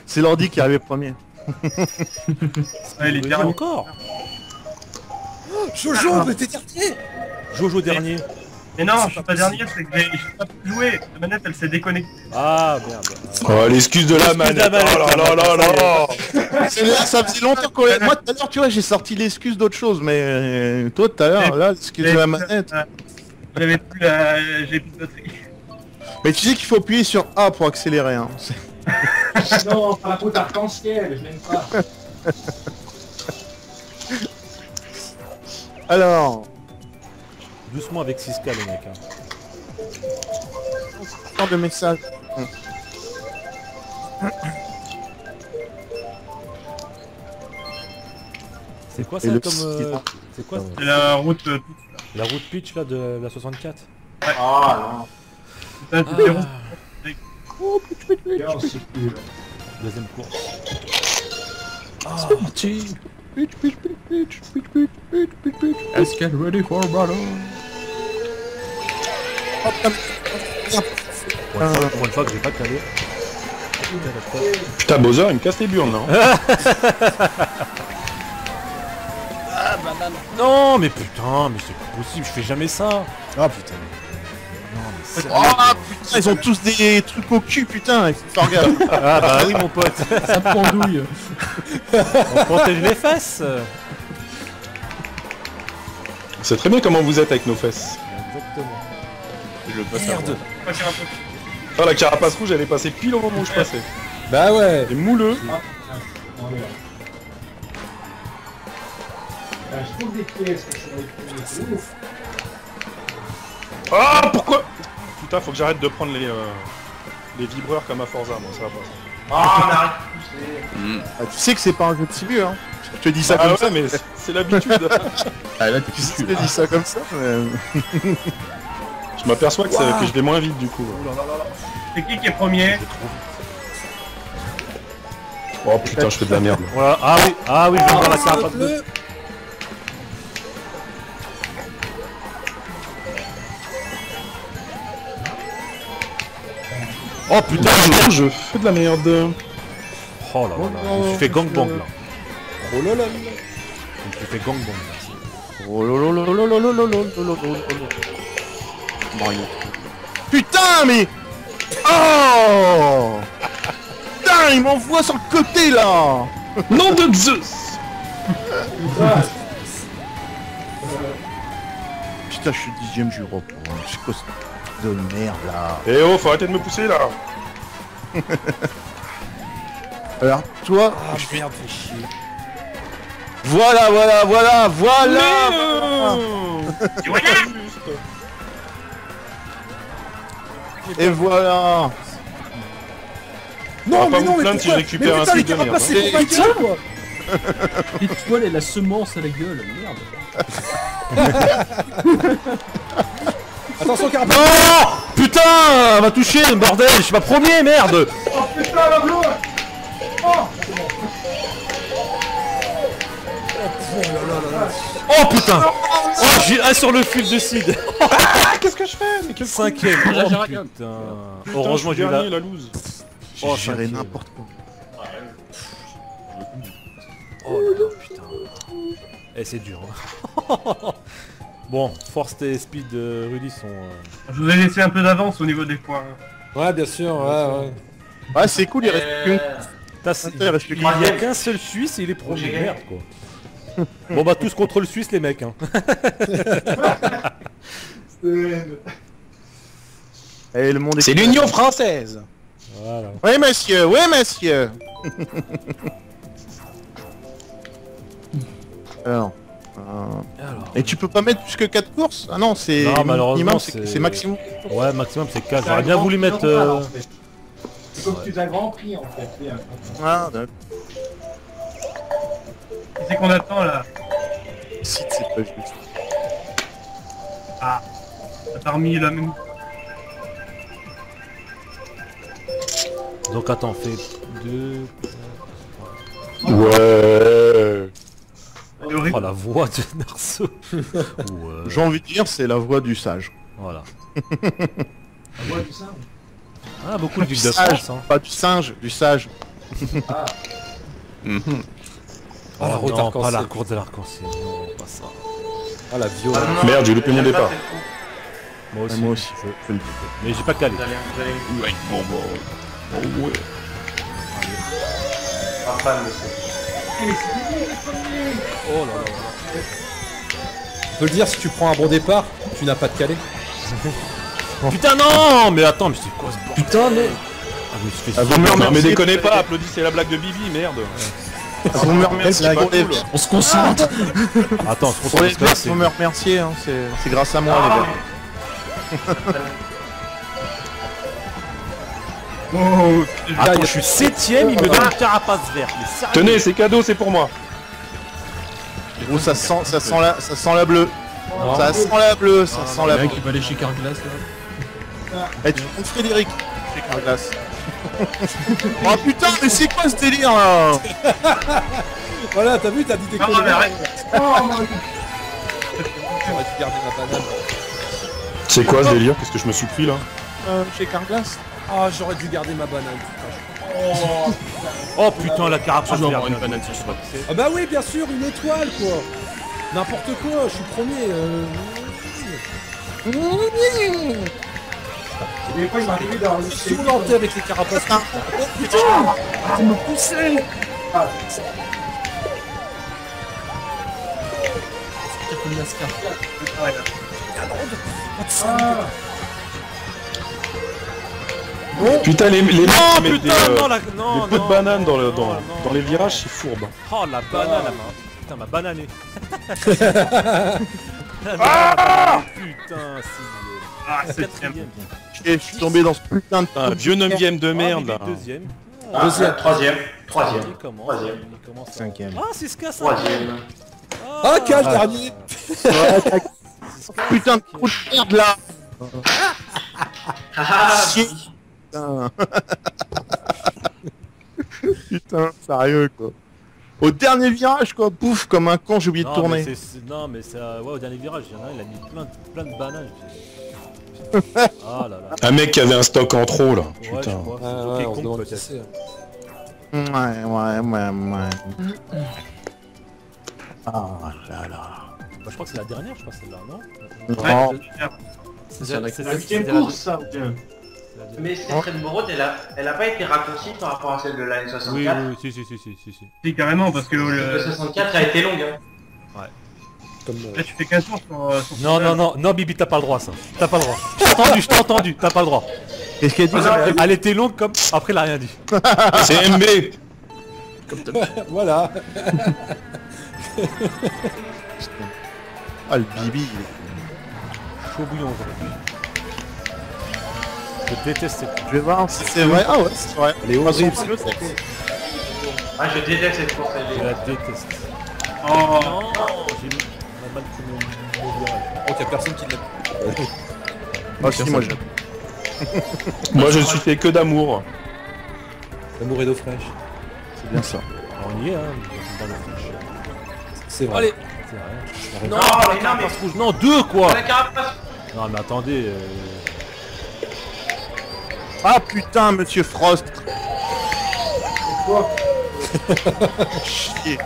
C'est l'ordi qui est arrivé premier. Ouais, il est Oui, dernier. encore Jojo, mais t'es dernier Jojo dernier. Mais non, je suis pas dernier, c'est que j'ai pas pu jouer. La manette elle s'est déconnectée. Ah merde. Oh, l'excuse de la manette. Oh là là là là C'est là, ça faisait longtemps qu'on l'a- Moi, tout à l'heure, tu vois, j'ai sorti l'excuse d'autre chose, mais euh, toi, tout à l'heure, là, l'excuse de la manette. Euh, J'avais plus la... j'ai plus de batterie. Mais tu sais qu'il faut appuyer sur A pour accélérer, hein. C'est- Non, pas la route arc-en-ciel, je l'aime pas. Alors, doucement avec 6K les mecs. Hein. De messages. C'est quoi ça comme... Euh, hein. C'est quoi C'est la route... Euh, la route pitch là de la 64 Ah non. Ah. Oh, pitch, pitch, pitch, Deuxième course. Ah, oh, Pitch, pitch, pitch, pitch, pitch, pitch, pitch, pitch. Let's get ready for battle? Pour une fois, pour une fois que j'ai pas calé. Putain, Bowser, il me casse les burnes, non Non mais putain, mais c'est pas possible, je fais jamais ça. Ah putain. Non mais c'est... Oh putain, ils ont tous des trucs au cul, putain, il faut faire gaffe. Ah bah oui mon pote, Ça pendouille. on protège les fesses. C'est très bien comment vous êtes avec nos fesses. Exactement. Merde. Pas qu'un peu. Ah, la carapace rouge, elle est passée pile au moment où je passais. Bah ouais. Mouleux. Ah, je trouve des pièces que sur les pieds, c'est ouf. Ah, pourquoi? Putain, faut que j'arrête de prendre les, euh, les vibreurs comme à Forza, moi, ça va pas. Ah, on arrête de pousser. Ah, tu sais que c'est pas un jeu de cibu, hein. Je te dis ça Ah comme ouais, ça, mais c'est- l'habitude. Ah là, t'es tu sais que je te dis ça comme ça, mais... je m'aperçois que, ça- que je vais moins vite, du coup. C'est qui qui est premier Oh putain, je fais de la merde. Voilà, ah oui, ah oui, je vais voir la carapace de... Oh putain, Putain, je fais de la merde. oh là là, là, je me suis fait gangbang là. Oh là là. Je me suis fait gangbang là. Oh lo lo lo lo lo lo lo lo lo lo lo. Mario. Putain, mais... Oh Putain, il m'envoie sur le côté, là Nom de Zeus Putain, je suis dixième du repos. hein. C'est quoi ce de merde, là Eh oh, faut arrêter de me pousser, là Alors, toi, Ah merde, fais chier. voilà, voilà, voilà, voilà Et voilà Et voilà. On Non, mais non, mais plaindre si pourquoi je récupère mais un putain, les de merde, carapaces, hein. c'est pour ma gueule, quoi L'étoile et la semence à la gueule, merde. Attention, carapace Oh Putain Elle m'a touché, bordel Je suis pas premier, merde. Oh putain Oh. J'ai un sur le fil de Ah, qu'est-ce que je fais Mais quel Cinquième Là, Oh j'ai rien. putain Putain, Heureusement je j'ai suis eu la... la loose. Oh, J'ai géré cinquième. n'importe quoi. Oh là là, putain. Eh, c'est dur. hein. bon, Force et Speed euh, Rudy sont... euh, Je vous ai laissé un peu d'avance au niveau des points. Ouais, bien sûr, ouais, ouais. Ouais, c'est cool, il reste qu'une. C'est- il n'y a qu'un seul Suisse et il est premier. Merde, quoi. bon, bah, tous contre le Suisse, les mecs. Hein. Et le monde est... C'est l'Union française Voilà. Oui, monsieur, oui, monsieur Alors... euh, Alors, Et tu peux pas mettre plus que 4 courses? Ah non, c'est Non, malheureusement, minimum, c'est- maximum. ouais, maximum, c'est 4. J'aurais bien voulu mettre... euh, C'est comme tu as grand prix en fait. Ah, d'accord. Qui c'est qu'on attend là? Si, c'est pas juste. T'as pas remis la même... Donc, attends, fais 2... Ouais. Oh, la voix de Narso. ouais. J'ai envie de dire, c'est la voix du sage. Voilà. Ouais, tout ça. Ah, beaucoup de villes de Sage, France, hein. pas du singe, du sage. Mhm. Ah, la Oh route non, pas la cour de l'arc-en-ciel, non, pas ça. Ah, la violence. Ah, Merde, j'ai loupé mon départ. Moi aussi. moi aussi. je- Mais j'ai pas calé. Vous allez, vous allez. Ouais, bon, bon. Oh, ouais. Pas fan de ça. Oh là là là. On peut le dire, si tu prends un bon départ, tu n'as pas de calé. Putain non Mais attends, mais c'est quoi ce bordel Putain, mais... Ah, je me suis fait Ah, vous me mais déconnez pas, applaudissez la blague de Bibi, merde Vous me remerciez Quelle pour les... blague On se concentre Attends, je que là, blagues, c'est... vous me remerciez, hein, c'est c'est grâce à moi, Ah, les gars. Oh, Attends, je suis septième, il me donne une carapace verte. Mais Tenez, c'est cadeau, c'est pour moi Oh, ça sent, ça sent la, ça sent la bleue. Non. Ça sent la bleue, ça Ah, sent la bleue. qui va aller chez Carglass là. Eh, tu Frédéric. C'est Carglass. oh putain, mais c'est quoi ce délire là Voilà, t'as vu, t'as dit tes Non, conneries. C'est quoi ce délire Qu'est-ce que je me suis pris là euh, Chez Carglass Ah, j'aurais dû garder ma banane. putain. Oh putain, la carapace Je vais avoir verte. une banane sur ce bac. Ah bah oui, bien sûr, une étoile, quoi. N'importe quoi, je suis premier. euh. Des fois, il m'arrivait le avec les carapaces. Oh putain Tu me poussais Captain Lascar. Putain, les, les mecs Oh des, putain, euh, non, la... des non, pots de non, banane dans, le, non, dans, non. dans les virages, c'est fourbe. Oh la banane, elle m'a... Putain, ma bananée. La banane, Putain, sixième. Ah. Quatrième. Je je suis tombé dans ce putain de Un vieux neuvième de Ah, merde là. Deuxième. Ah, Deuxième. Troisième. Troisième. Troisième. À- Cinquième. Ah, c'est ce cas ça. Troisième. Ah, quel dernier putain de trou de merde là Ah, Chier. Putain. Putain, sérieux quoi. Au dernier virage quoi, pouf, comme un con, j'ai oublié de Non, mais tourner. c'est- Non, mais c'est... euh, Ouais, au dernier virage, il y en a un, il a mis plein de, plein de bananes. j'ai- Ah là là. Un mec qui avait un stock en trop là. Ouais, je Putain. crois. C'est Ah ouais, on se con, demande qui peut-être. c'est. Ouais, ouais, ouais, ouais. Ah là là. Bah, je crois que c'est la dernière, je crois, celle-là, non Non. Ouais, C'est sur la- c'est- La huitième course, ça. Mais cette Road, elle a, elle a pas été raccourcie par rapport à celle de la Oui, N64. oui, oui, si, si, si, si, si, si. Si, carrément, parce que La euh, 64 a été longue. Hein. Comme, euh, là, tu fais 15 tours sur... euh, sur Non, non, non, non, Bibi, t'as pas le droit, ça. T'as pas le droit. Je t'ai entendu, je t'ai entendu, t'as pas le droit. Qu'est-ce qu'elle dit Elle, elle était longue comme... Après, elle a rien dit. C'est MB Voilà. Ah, le bibi. Chaud bouillant aujourd'hui. Je déteste cette... Je vais voir si c'est vrai. Ah ouais, c'est vrai. Elle est horrible. C'est le truc. Ah, je déteste cette course. elle Je est- la déteste. Oh, Non J'ai mis ma balle qui me- me virage. Oh, y'a personne qui l'a. Ah si, moi je... Moi je suis fait que d'amour. L'amour et d'eau fraîche. C'est bien ça. On y est, hein, dans. C'est vrai. Allez C'est. Non, Non, la mais non, carapace mais- rouge. Non, deux quoi. La carapace. Non mais attendez... euh, Ah putain, monsieur Frost. Quoi Chier.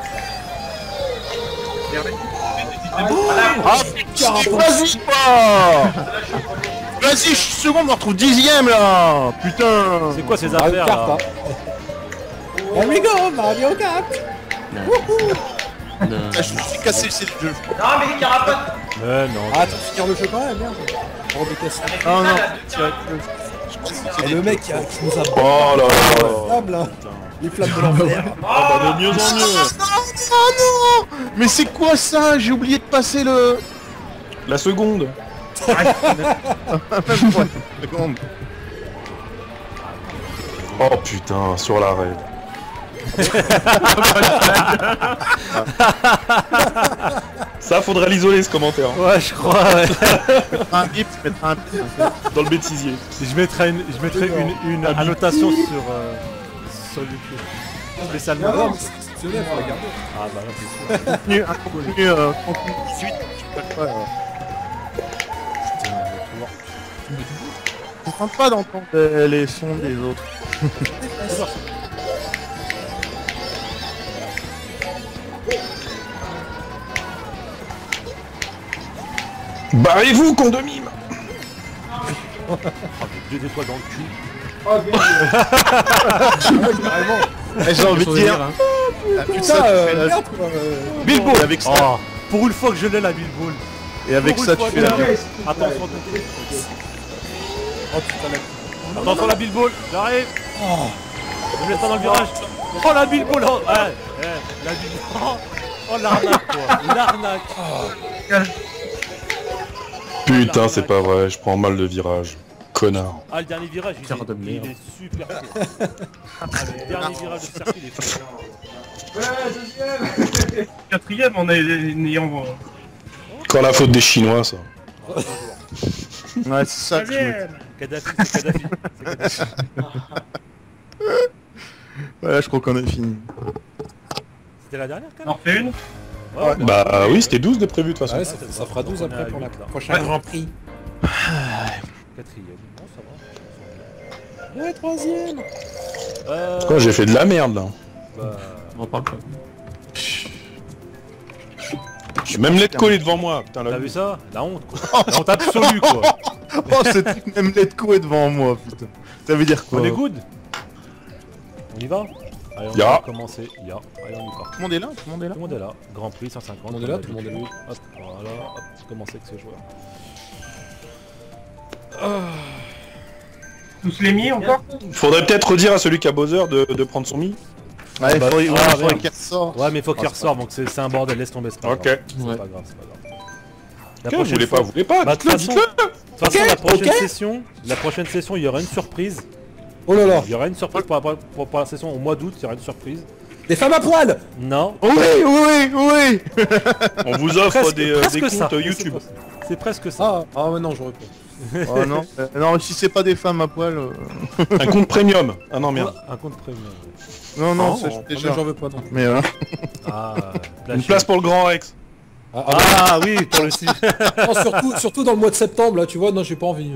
Ah, Ah, vas-y pas Vas-y, je suis second, on retrouve dixième là. Putain. C'est quoi ces Mario affaires Kart, là. Here we go, Mario Kart Ah, Je me suis cassé le jeu. Non, mais les carapaces Mais non. Ah, tu veux finir le jeu quand même, merde. Oh, mais que- Ah non, la Ah, le mec qui, nous a Oh là là flammes là. Les flammes de l'enfer. Ah bah de mieux en mieux Oh non Mais c'est quoi ça? J'ai oublié de passer le... La seconde. Oh putain, sur l'arrêt. Ça faudrait l'isoler ce commentaire. hein, Ouais, je crois, ouais. Un bip, je mettrai un bip. Dans le bêtisier. je mettrai une, je mettrai une, une annotation sur, euh, sur YouTube. Spécialement. Regarder. Ah bah là, c'est sûr. Contenu, un contenu, euh, contenu 18, je sais pas quoi. Je comprends pas d'entendre euh, les sons des autres. Barrez-vous, con de mime Ah, j'ai deux étoiles dans le cul. J'ai envie de dire... hein. Ah, putain, tu euh, merde quoi. euh. Bilbo Et avec ça, Oh, pour une fois que je l'ai la billboard. et avec pour ça tu fais la... je. Attention, attention. Oh putain, la... Attention la billboard, j'arrive. Ne me laisse pas dans le virage. Oh la billboard, oh, ouais, ouais, la billboard. Oh l'arnaque quoi, l'arnaque. Putain, c'est pas vrai, je prends mal le virage. Connard. Ah le dernier virage, il, est, de il est super court. Ah, le dernier virage de circuit, il est fou. quatrième en ayant... Encore la faute des Chinois, ça. Ouais, c'est ça que je me... Kadhafi, c'est Kadhafi. c'est Kadhafi. Ouais, je crois qu'on a fini. C'était la dernière quand On en refait une Ouais, Bah oui, c'était 12 de prévu de toute façon. Ouais, ça, ça fera 12 On est à après pour la là. prochaine Grand Prix. Quatrième. Bon, ça va. Ouais, troisième. Euh, Quoi, j'ai fait de la merde là. bah, On en parle pas. Je suis même lettre collé devant moi. Putain, T'as la vu ça? La honte quoi. La honte absolue quoi. Oh, ce truc même Letco est devant moi, putain. Ça veut dire quoi? On est good On y va? Allez, on Ya. va commencer. Ya. Allez, on y part. Tout le monde est là Tout le monde est là Tout le monde est là. Grand Prix 150. Tout le monde est là, tout le monde est là. Hop, voilà. Hop, commencer avec ce joueur. Tous les mis encore Faudrait peut-être redire à celui qui a Bowser de, de prendre son mi. Ouais, il bah, ouais, ah, qu'il ressorte. Ouais, mais faut qu'il Ah, c'est ressort, donc c'est c'est un bordel, laisse tomber, c'est pas Ok. grave. C'est Ouais. pas grave, c'est pas grave. Vous voulez pas, vous voulez pas Dites-le, dites-le de toute façon, la prochaine session, la prochaine session, il y aura une surprise. Oh là là. Il y aura une surprise pour la, pour- pour la session au mois d'août, il y aura une surprise. Des femmes à poil Non. Oui, oui, oui On vous offre Presque, des, euh, presque des ça. comptes YouTube. C'est presque ça. Ah, ah ouais, non, j'aurais pas. Oh non, Euh, non, si c'est pas des femmes à poil... euh, Un compte premium. Ah non, merde. Un compte premium. Non, non, Oh, c'est Ah, déjà... mais j'en veux pas, non. Mais euh... Ah, Une place pour le grand Rex. Ah, ah. Ah oui, pour le site. Non, surtout, surtout dans le mois de septembre, là, tu vois, non, j'ai pas envie.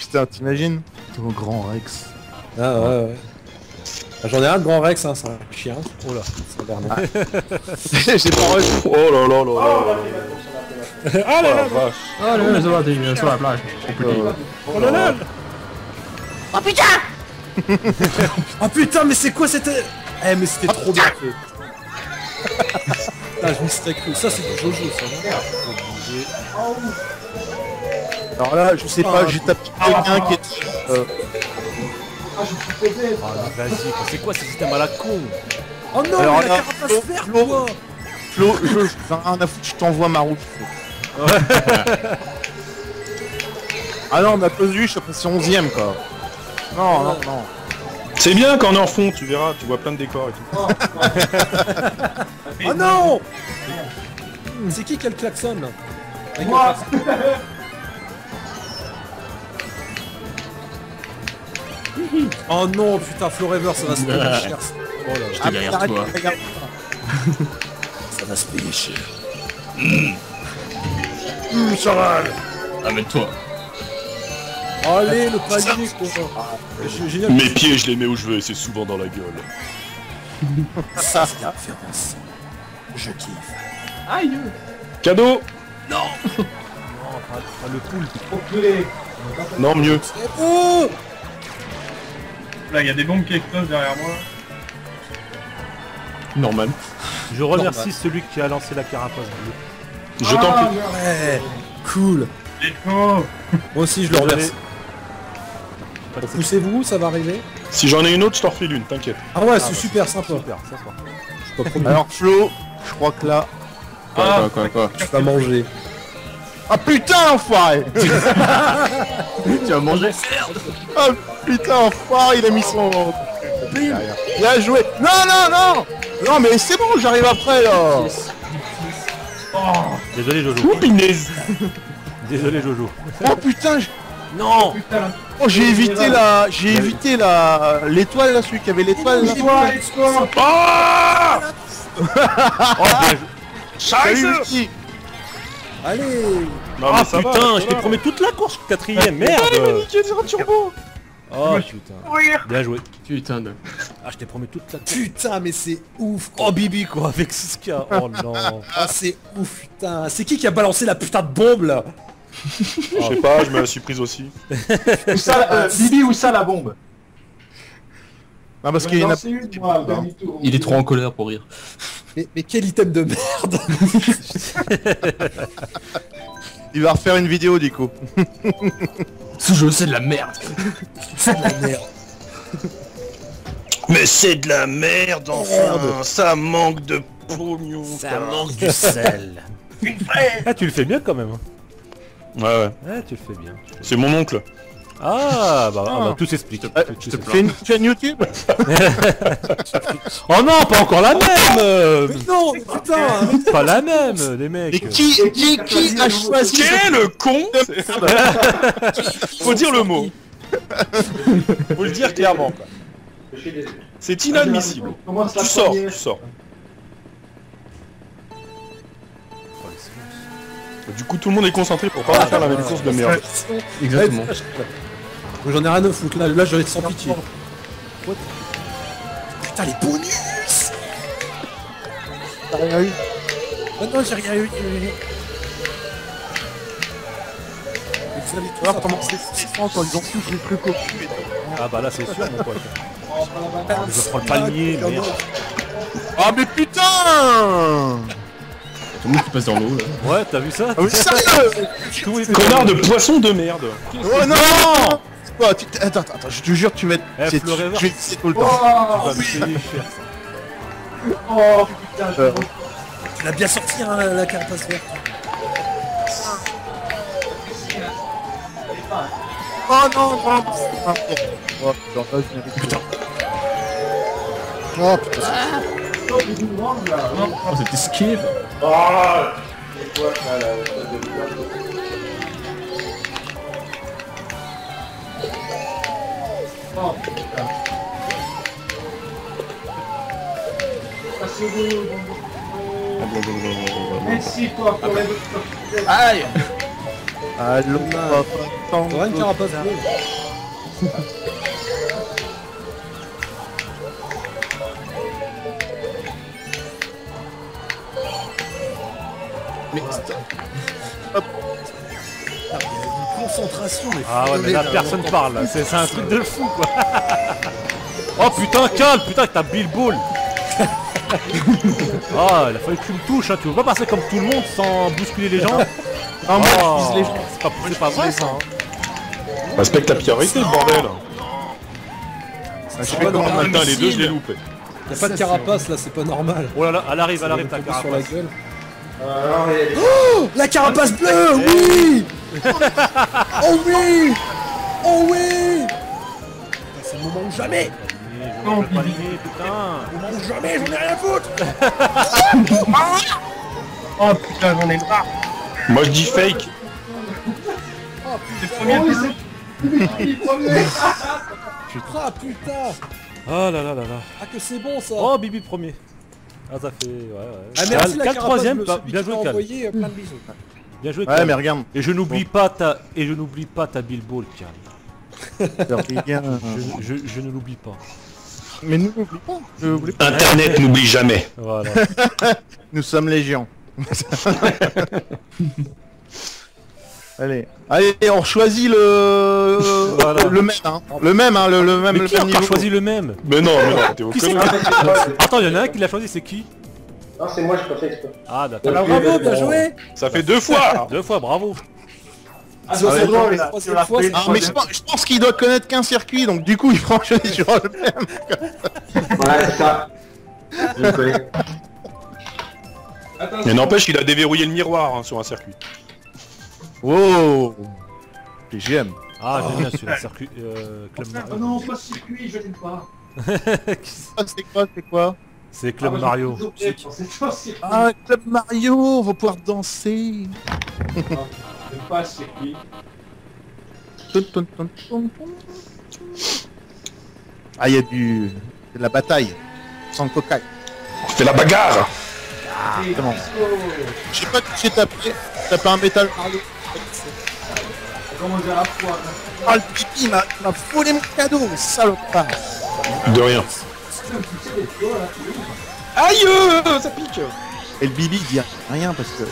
Putain, t'imagines Ton grand Rex. Ah, ouais, ouais. Ah, J'en ai un de grand Rex, hein, c'est un chien. Oh là. C'est un dernier. J'ai pas reçu. Oh là là là là. Ah là là vache. Ah, là, ça va, t'es sur la plage. Oh là là Ah putain, mais c'est quoi cette... Eh, mais c'était trop bien fait. Ah, je m'y serais cru. Ça, c'est du Jojo, ça, Alors là, je sais pas, j'ai tapé quelqu'un qui est... euh, Ah mais vas-y, c'est quoi ce système à la con Oh non, Alors mais la carapace Flo- verte, Flo- quoi Flo, je, rien à foutre, je t'envoie ma route. Flo. ah non, à cause de lui, je suis passé 11ème quoi. Non, non, non. C'est bien quand on est en fond, tu verras, tu vois plein de décors et tout. Oh non C'est qui qui a le klaxon là Moi. Oh non, putain, Florever, ça va se payer cher. ça. Oh là là. J'étais derrière arrête, toi. regarde. Ça va se payer cher. Amène-toi. Allez, le panier, Génial. Mes pieds, je les mets où je veux et c'est souvent dans la gueule. Ça, c'est la référence. Je kiffe. Aïe Cadeau Non, pas, pas le poule. Non, mieux. Oh Là, il y a des bombes qui explosent derrière moi. Normal. Je remercie celui qui a lancé la carapace bleue. Je t'en prie. Ouais, cool. Moi aussi, je le remercie. Poussez-vous, ça va arriver. Si j'en ai une autre, je t'en refile une, t'inquiète. Ah ouais, c'est super sympa. Super, ça se voit. Je suis pas. Alors Flo, je crois que là... Quoi, Ah. quoi, quoi, quoi Tu vas manger. Ah putain, enfoiré Tu vas manger Ah putain, enfoiré, il a mis son... Bien joué. Non, non, non. Non, mais c'est bon, j'arrive après, là. Désolé Jojo. Ouh, pinaise Désolé Jojo. Oh putain, j'- Non. Putain. oh, j'ai évité la... J'ai évité la... L'étoile, là, celui qui avait l'étoile, là. Oh. Bien. Salut, Lucky Allez. Non, Ah mais ça va, putain, là, je t'ai promis toute la course quatrième, merde. des turbo Oh putain. Bien joué. Putain de... Ah je t'ai promis toute la. Putain, mais c'est ouf. Oh Bibi quoi, avec 6K. Oh non. Ah, c'est ouf, putain. C'est qui qui a balancé la putain de bombe là? Je sais pas, je me la suis prise aussi. Où ça, euh, Bibi, où ça la bombe? Non, parce qu'il y en a... Une, moi. Il est trop en colère pour rire. mais, mais quel item de merde Il va refaire une vidéo, du coup. Ce jeu, c'est de la merde C'est de la merde. Mais c'est de la merde, enfin Ça manque de pognon Ça manque du sel. Ah tu le fais bien quand même. hein. Ouais, ouais. Ah tu le fais bien. C'est mon oncle. Ah bah, ah, bah, tout s'explique. Euh, Tu fais une chaîne YouTube Oh non, pas encore la même putain Pas la même, les Mais mecs. qui, qui, qui a choisi Quel est le con Faut dire le mot. Faut le dire clairement. quoi. C'est inadmissible. Tu sors, tu sors. Du coup, tout le monde est concentré pour pas faire la même course de merde. Exactement. J'en ai rien à foutre là, là je vais être sans pitié. Putain les bonus T'as rien eu Ah non j'ai rien eu. tous Alors, apprendre. comment c'est frustrant quand ils ont tous les trucs au cul et tout. Ah bah là c'est sûr mon pote. Je prends le palmier, merde. Ah mais putain Tout le monde qui passe dans l'eau, là. Ouais, t'as vu ça Ah mais sérieux Connard de poisson de merde. Oh non Attends, attends, attends, je te jure, tu vas être... Eh, Je vais essayer tout le temps. Oh, oh, putain, je Euh, Tu l'as bien sorti hein, la carapace verte. Oh non, non Oh putain, vas-y, putain. Oh putain, Oh, c'était esquive Oh, c'est quoi ça, là, ça de- Oh, putain. Merci toi pour la Aïe. Allô, papa, T'auras une carapace bleue. Mais Une concentration mais Ah ouais mais là personne parle. Là, c'est c'est un truc de fou quoi. Oh putain calme, putain que t'as Bill Bull Ah il a fallu que tu me touches, hein. tu veux pas passer comme tout le monde sans bousculer les gens? Ah, moi, Oh, je vise les gens. c'est pas, c'est pas vrai ça. hein. Respecte la priorité, bordel. Je C'est fais pas normal. Les deux, je les loupé. Y'a pas de carapace là, c'est pas normal. Oh là là, elle arrive, elle arrive ta tomber sur la carapace. gueule. Et- Oh La carapace bleue Oui Oh oui Oh oui C'est le moment ou jamais Je veux pas lier, putain. Le moment ou jamais, j'en ai rien à foutre Oh putain, j'en ai marre. Moi, je dis fake. C'est le premier épisode. Ah putain Oh là là là là. Ah que c'est bon ça Oh, Bibi premier. Ah, ça fait. Ouais, ouais. Ah merci Cal, la Cal carapace troisième, bleue, bah, bien joué, Cal. envoyé euh, plein de bisous. Bien joué, Ouais, Cal. mais regarde. Et je n'oublie pas ta. Et je n'oublie pas ta Bilbo, Cal. Regarde. Je, je, je ne l'oublie pas. Mais nous n'oublie pas. Internet n'oublie jamais. Voilà. Nous sommes légion. Allez. Allez, on choisit le Voilà. le même, hein. Le même, hein, le, le même, Mais le qui a même niveau. choisi le même Mais non, mais non, t'es au Attends, il y en a un qui l'a choisi, c'est qui Non, c'est moi, je pas fait exprès. Ah, d'accord. Alors bravo, bien joué Ça fait deux fois. Deux fois, bravo. Ah, Ça, c'est ouais, drôle, la fois, Ah, mais je pense, pense qu'il doit connaître qu'un circuit, donc du coup il prend sur le même. Ouais, c'est ça. Je le connais. Mais n'empêche, il a déverrouillé le miroir hein, sur un circuit. Wow PGM. Ah, j'aime bien celui-là, circuit. Euh, Club Ah Mario. non, pas circuit, je n'aime pas. Ah, c'est quoi, c'est quoi? C'est Club Ah, Mario. Ah, Club Mario, on va pouvoir danser. Pas circuit. Ah, il y a du... c'est de la bataille. Sans cocaïne. C'est la bagarre. Je sais pas j'ai tapé. J'ai tapé un métal. Comment la Ah, le pipi m'a volé mon cadeau, salopard. De rien. Aïe, ça pique. Et le bibi dit rien parce que...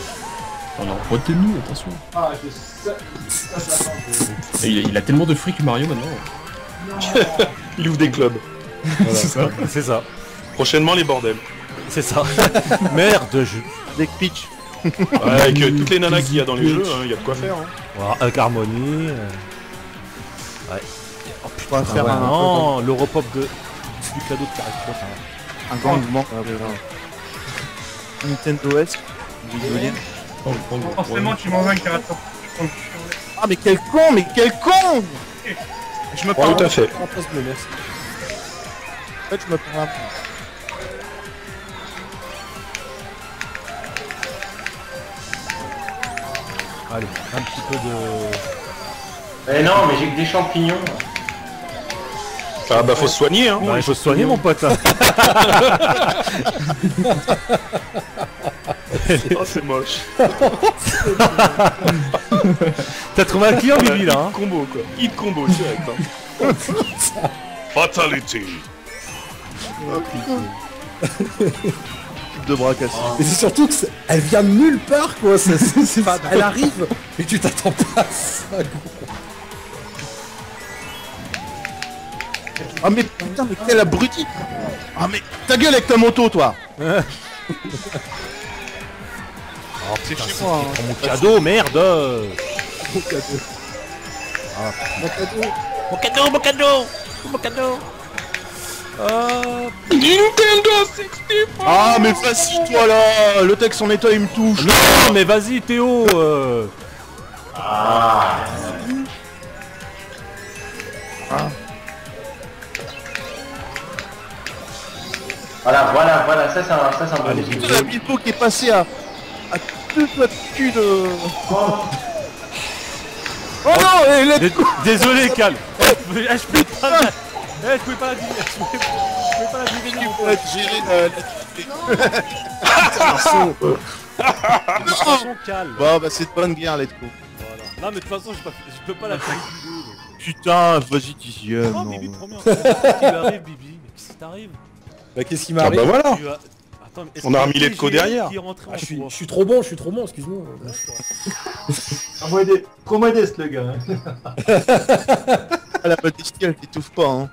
Oh non, retenez-nous, attention. Ah, je sais. Ça, il, a, il a tellement de fric Mario maintenant. Il ouvre des clubs. C'est ça. C'est ça. Prochainement, les bordels. C'est ça. Merde, je. Deck pitch. Ouais, avec euh, toutes les nanas qu'il y a dans les jeux, hein, il y a de quoi faire. Hein. Voilà, avec Harmony. euh, Oh, putain, faire Ah un, non, l'Europop de... du cadeau de caractère. hein. un grand mouvement. Nintendo S. Oh, oh, oh, Forcément, tu m'en vas un caractère. Ah, mais quel con, mais quel con Je me parle. Tout à fait. Merci. En fait, je me parle. Allez, un petit peu de... Eh non, mais j'ai que des champignons. Ah bah faut se soigner hein. Bah, il faut se soigner mon pote là. Oh, c'est moche. T'as trouvé un client Bibi là hein Combo quoi. Hit combo direct. Hein. Fatality. de bras cassés. Et c'est surtout que elle vient de nulle part quoi, elle arrive et tu t'attends pas à ça. quoi. Ah, mais putain, mais quel abruti Ah, mais ta gueule avec ta moto, toi Oh C'est putain, c'est- moi, hein. mon cadeau, merde. Mon cadeau. Mon cadeau. Mon cadeau, mon cadeau. Mon cadeau. Euh... Nintendo 64 Ah, mais vas-y, toi là. Le texte en état, il me touche. Non mais vas-y Théo euh... Voilà, voilà, voilà, ça c'est un, ça, c'est un bon. Putain, la Bilbo qui est passé à... cul de... Oh non et let's Dé- Désolé Cal Eh, je peux pas la... Eh, je pouvais pas la dire Je pouvais pouvais pas la dire être géré Bon, bah c'est de bonne guerre, let's go. Voilà. Non mais de toute façon je peux, je peux pas la faire. Putain, vas-y. Oh non, Bibi non. premier Qu'est-ce qui lui arrive Bibi. Mais qu'est-ce qui t'arrive? Bah qu'est-ce qui Ah m'arrive? bah voilà. Tu as- Attends, mais est-ce On a qu'il y remis les derrière. Qui est rentré en Ah, je, suis, toi je suis trop bon, je suis trop bon, excuse-moi. Trop modeste, trop modeste le gars. hein. Ah, la elle t'étouffe pas, hein.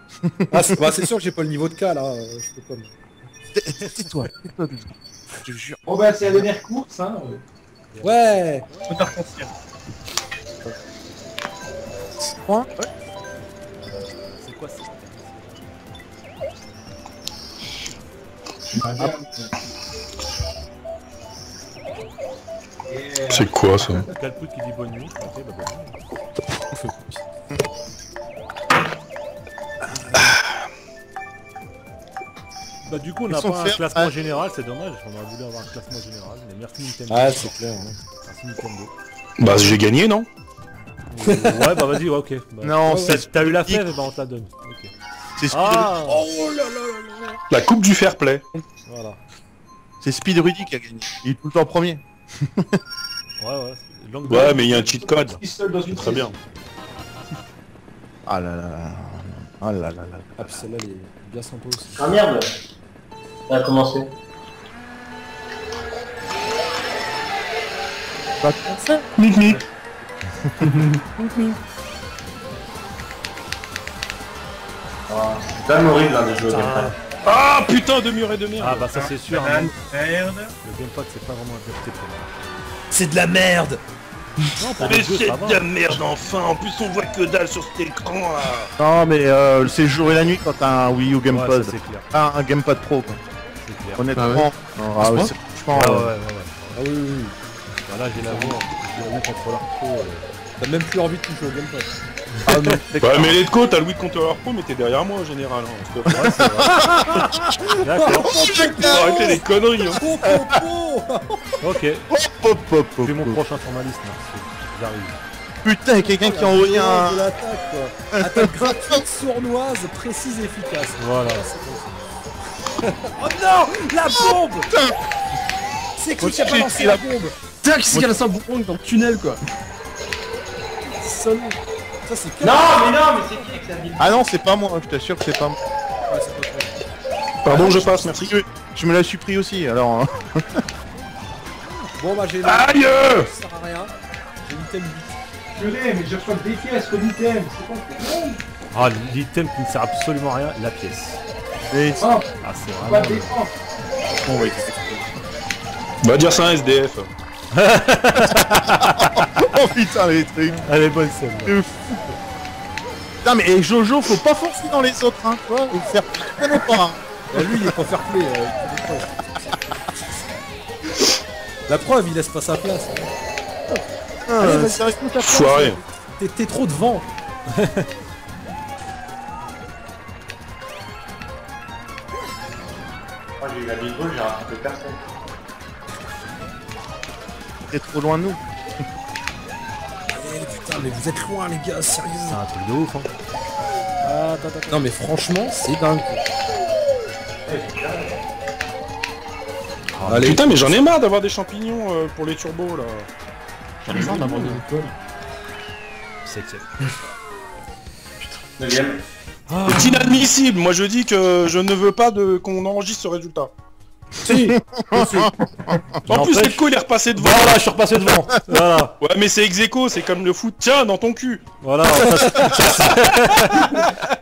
Ah, c'est bah, c'est sûr que j'ai pas le niveau de cas là. euh, Je peux pas. me- Tais-toi, tais-toi deux secondes. Je te jure. Bon bah c'est la dernière course, hein. euh. Ouais. Point C'est C'est quoi ça Calpout qui dit bonne nuit. Ok, bah bonne nuit. Bah du coup on n'a pas un classement ah. général, c'est dommage, on aurait voulu avoir un classement général, mais merci Nintendo. Ah, c'est clair. hein. Merci Nintendo. Bah j'ai gagné, non ouais bah vas-y, ouais, ok. Bah, Non, t'as- c'est T'as eu la fève, bah on te la donne. C'est Ah Oh là La coupe du fair play. Voilà. c'est Speed Rudy qui a gagné. Il est tout le temps premier. Ouais ouais. Ouais, mais il y a un cheat code. Seul dans une Très bien. Ah là là là. Ah là là là. Ah, puis celle-là, elle est bien sympa aussi. Ah merde Ça a commencé. Pas comme ça. Ah, c'est même horrible hein, de jouer au Ah, gamepad. Ah putain de mur et de merde. Ah bah ça c'est sûr, hein. Banane, merde. le gamepad c'est pas vraiment adapté pour moi. C'est de la merde Non, pour les jeux, ça va. merde enfin, en plus on voit que dalle sur cet écran là. Non mais euh, c'est le jour et la nuit quand t'as un Wii U Ouais, Gamepad. c'est clair, Ah, un Gamepad Pro quoi. c'est clair. Honnêtement. Ah ouais. non, ah ouais, c'est franchement. Ah ouais, euh, ouais, ouais, ouais. Ah oui, oui, oui. Bah là j'ai la voix, j'ai la Wii contrôleur pro. euh. T'as même plus envie de toucher au gamepad. Ah, non, c'est Ouais mais Let's t'as le Wii Controller Pro mais t'es derrière moi en général. Hein. c'est. D'accord, Arrêtez les conneries hein. Oh, oh, oh ok. Pop, pop, pop, C'est mon prochain sur ma liste, merci. J'arrive. Putain, y a quelqu'un qui a envoyé un. de l'attaque, quoi. Attaque gratuite, sournoise, précise et efficace. Voilà. Oh non La bombe C'est qui qui a balancé la bombe qu'est-ce qu'il y a lancé un boomerang dans le tunnel quoi Salaud Ça c'est Non, mais non, mais c'est qui avec sa ville Ah non, c'est pas moi, je t'assure que c'est pas moi. Ouais, c'est pas toi. Pardon je passe, merci. Je, je me la suis pris aussi, alors. hein. Bon bah j'ai Aïe Ça sert à rien. J'ai l'item 8. Purée, mais je reçois des pièces, que l'item, c'est ce problème Ah, l'item qui ne sert absolument à rien, la pièce. Et- Oh, Ah, c'est pas vraiment... de défense Bon, ouais. Va dire ça un SDF. Oh putain, les trucs. Elle est bonne celle de fou. Putain, mais et Jojo, faut pas forcer dans les autres, hein, tu vois, et faire. Connais pas, hein. Bah, lui il est pas fair play. euh. La preuve, il laisse pas sa place. Allez, Ah, vas-y, ta place. Foiré. T'es- trop devant. Moi j'ai eu la big ball, j'ai rattrapé personne. Trop loin de nous. Allez, putain, mais vous êtes loin, les gars, sérieux. C'est un truc de ouf, hein. Ah, attends, attends. Non, mais franchement, c'est dingue. Allez, Putain mais j'en ai marre d'avoir des champignons euh, pour les turbos là. J'en ai marre d'avoir des écoles. Septième. Neuvième. C'est inadmissible, moi je dis que je ne veux pas de qu'on enregistre ce résultat. Si. En plus N'empêche- Letco il est repassé devant. Voilà, je suis repassé devant. Voilà, Ouais mais c'est ex c'est comme le foot, tiens dans ton cul. voilà. Ça, se- ça se-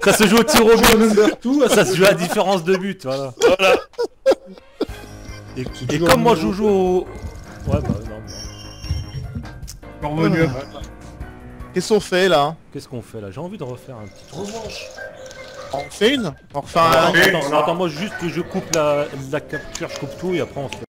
ça se joue au tir au but. Tout, ça se joue à différence de but, voilà. Voilà. Et, et comme moi je joue au... Ouais, bah non, non. Qu'est-ce qu'on fait là Qu'est-ce qu'on fait là? J'ai envie de refaire un petit truc. On fait une? On refait Attends, un. attends, attends, moi juste que je coupe la, la capture, je coupe tout et après on se fait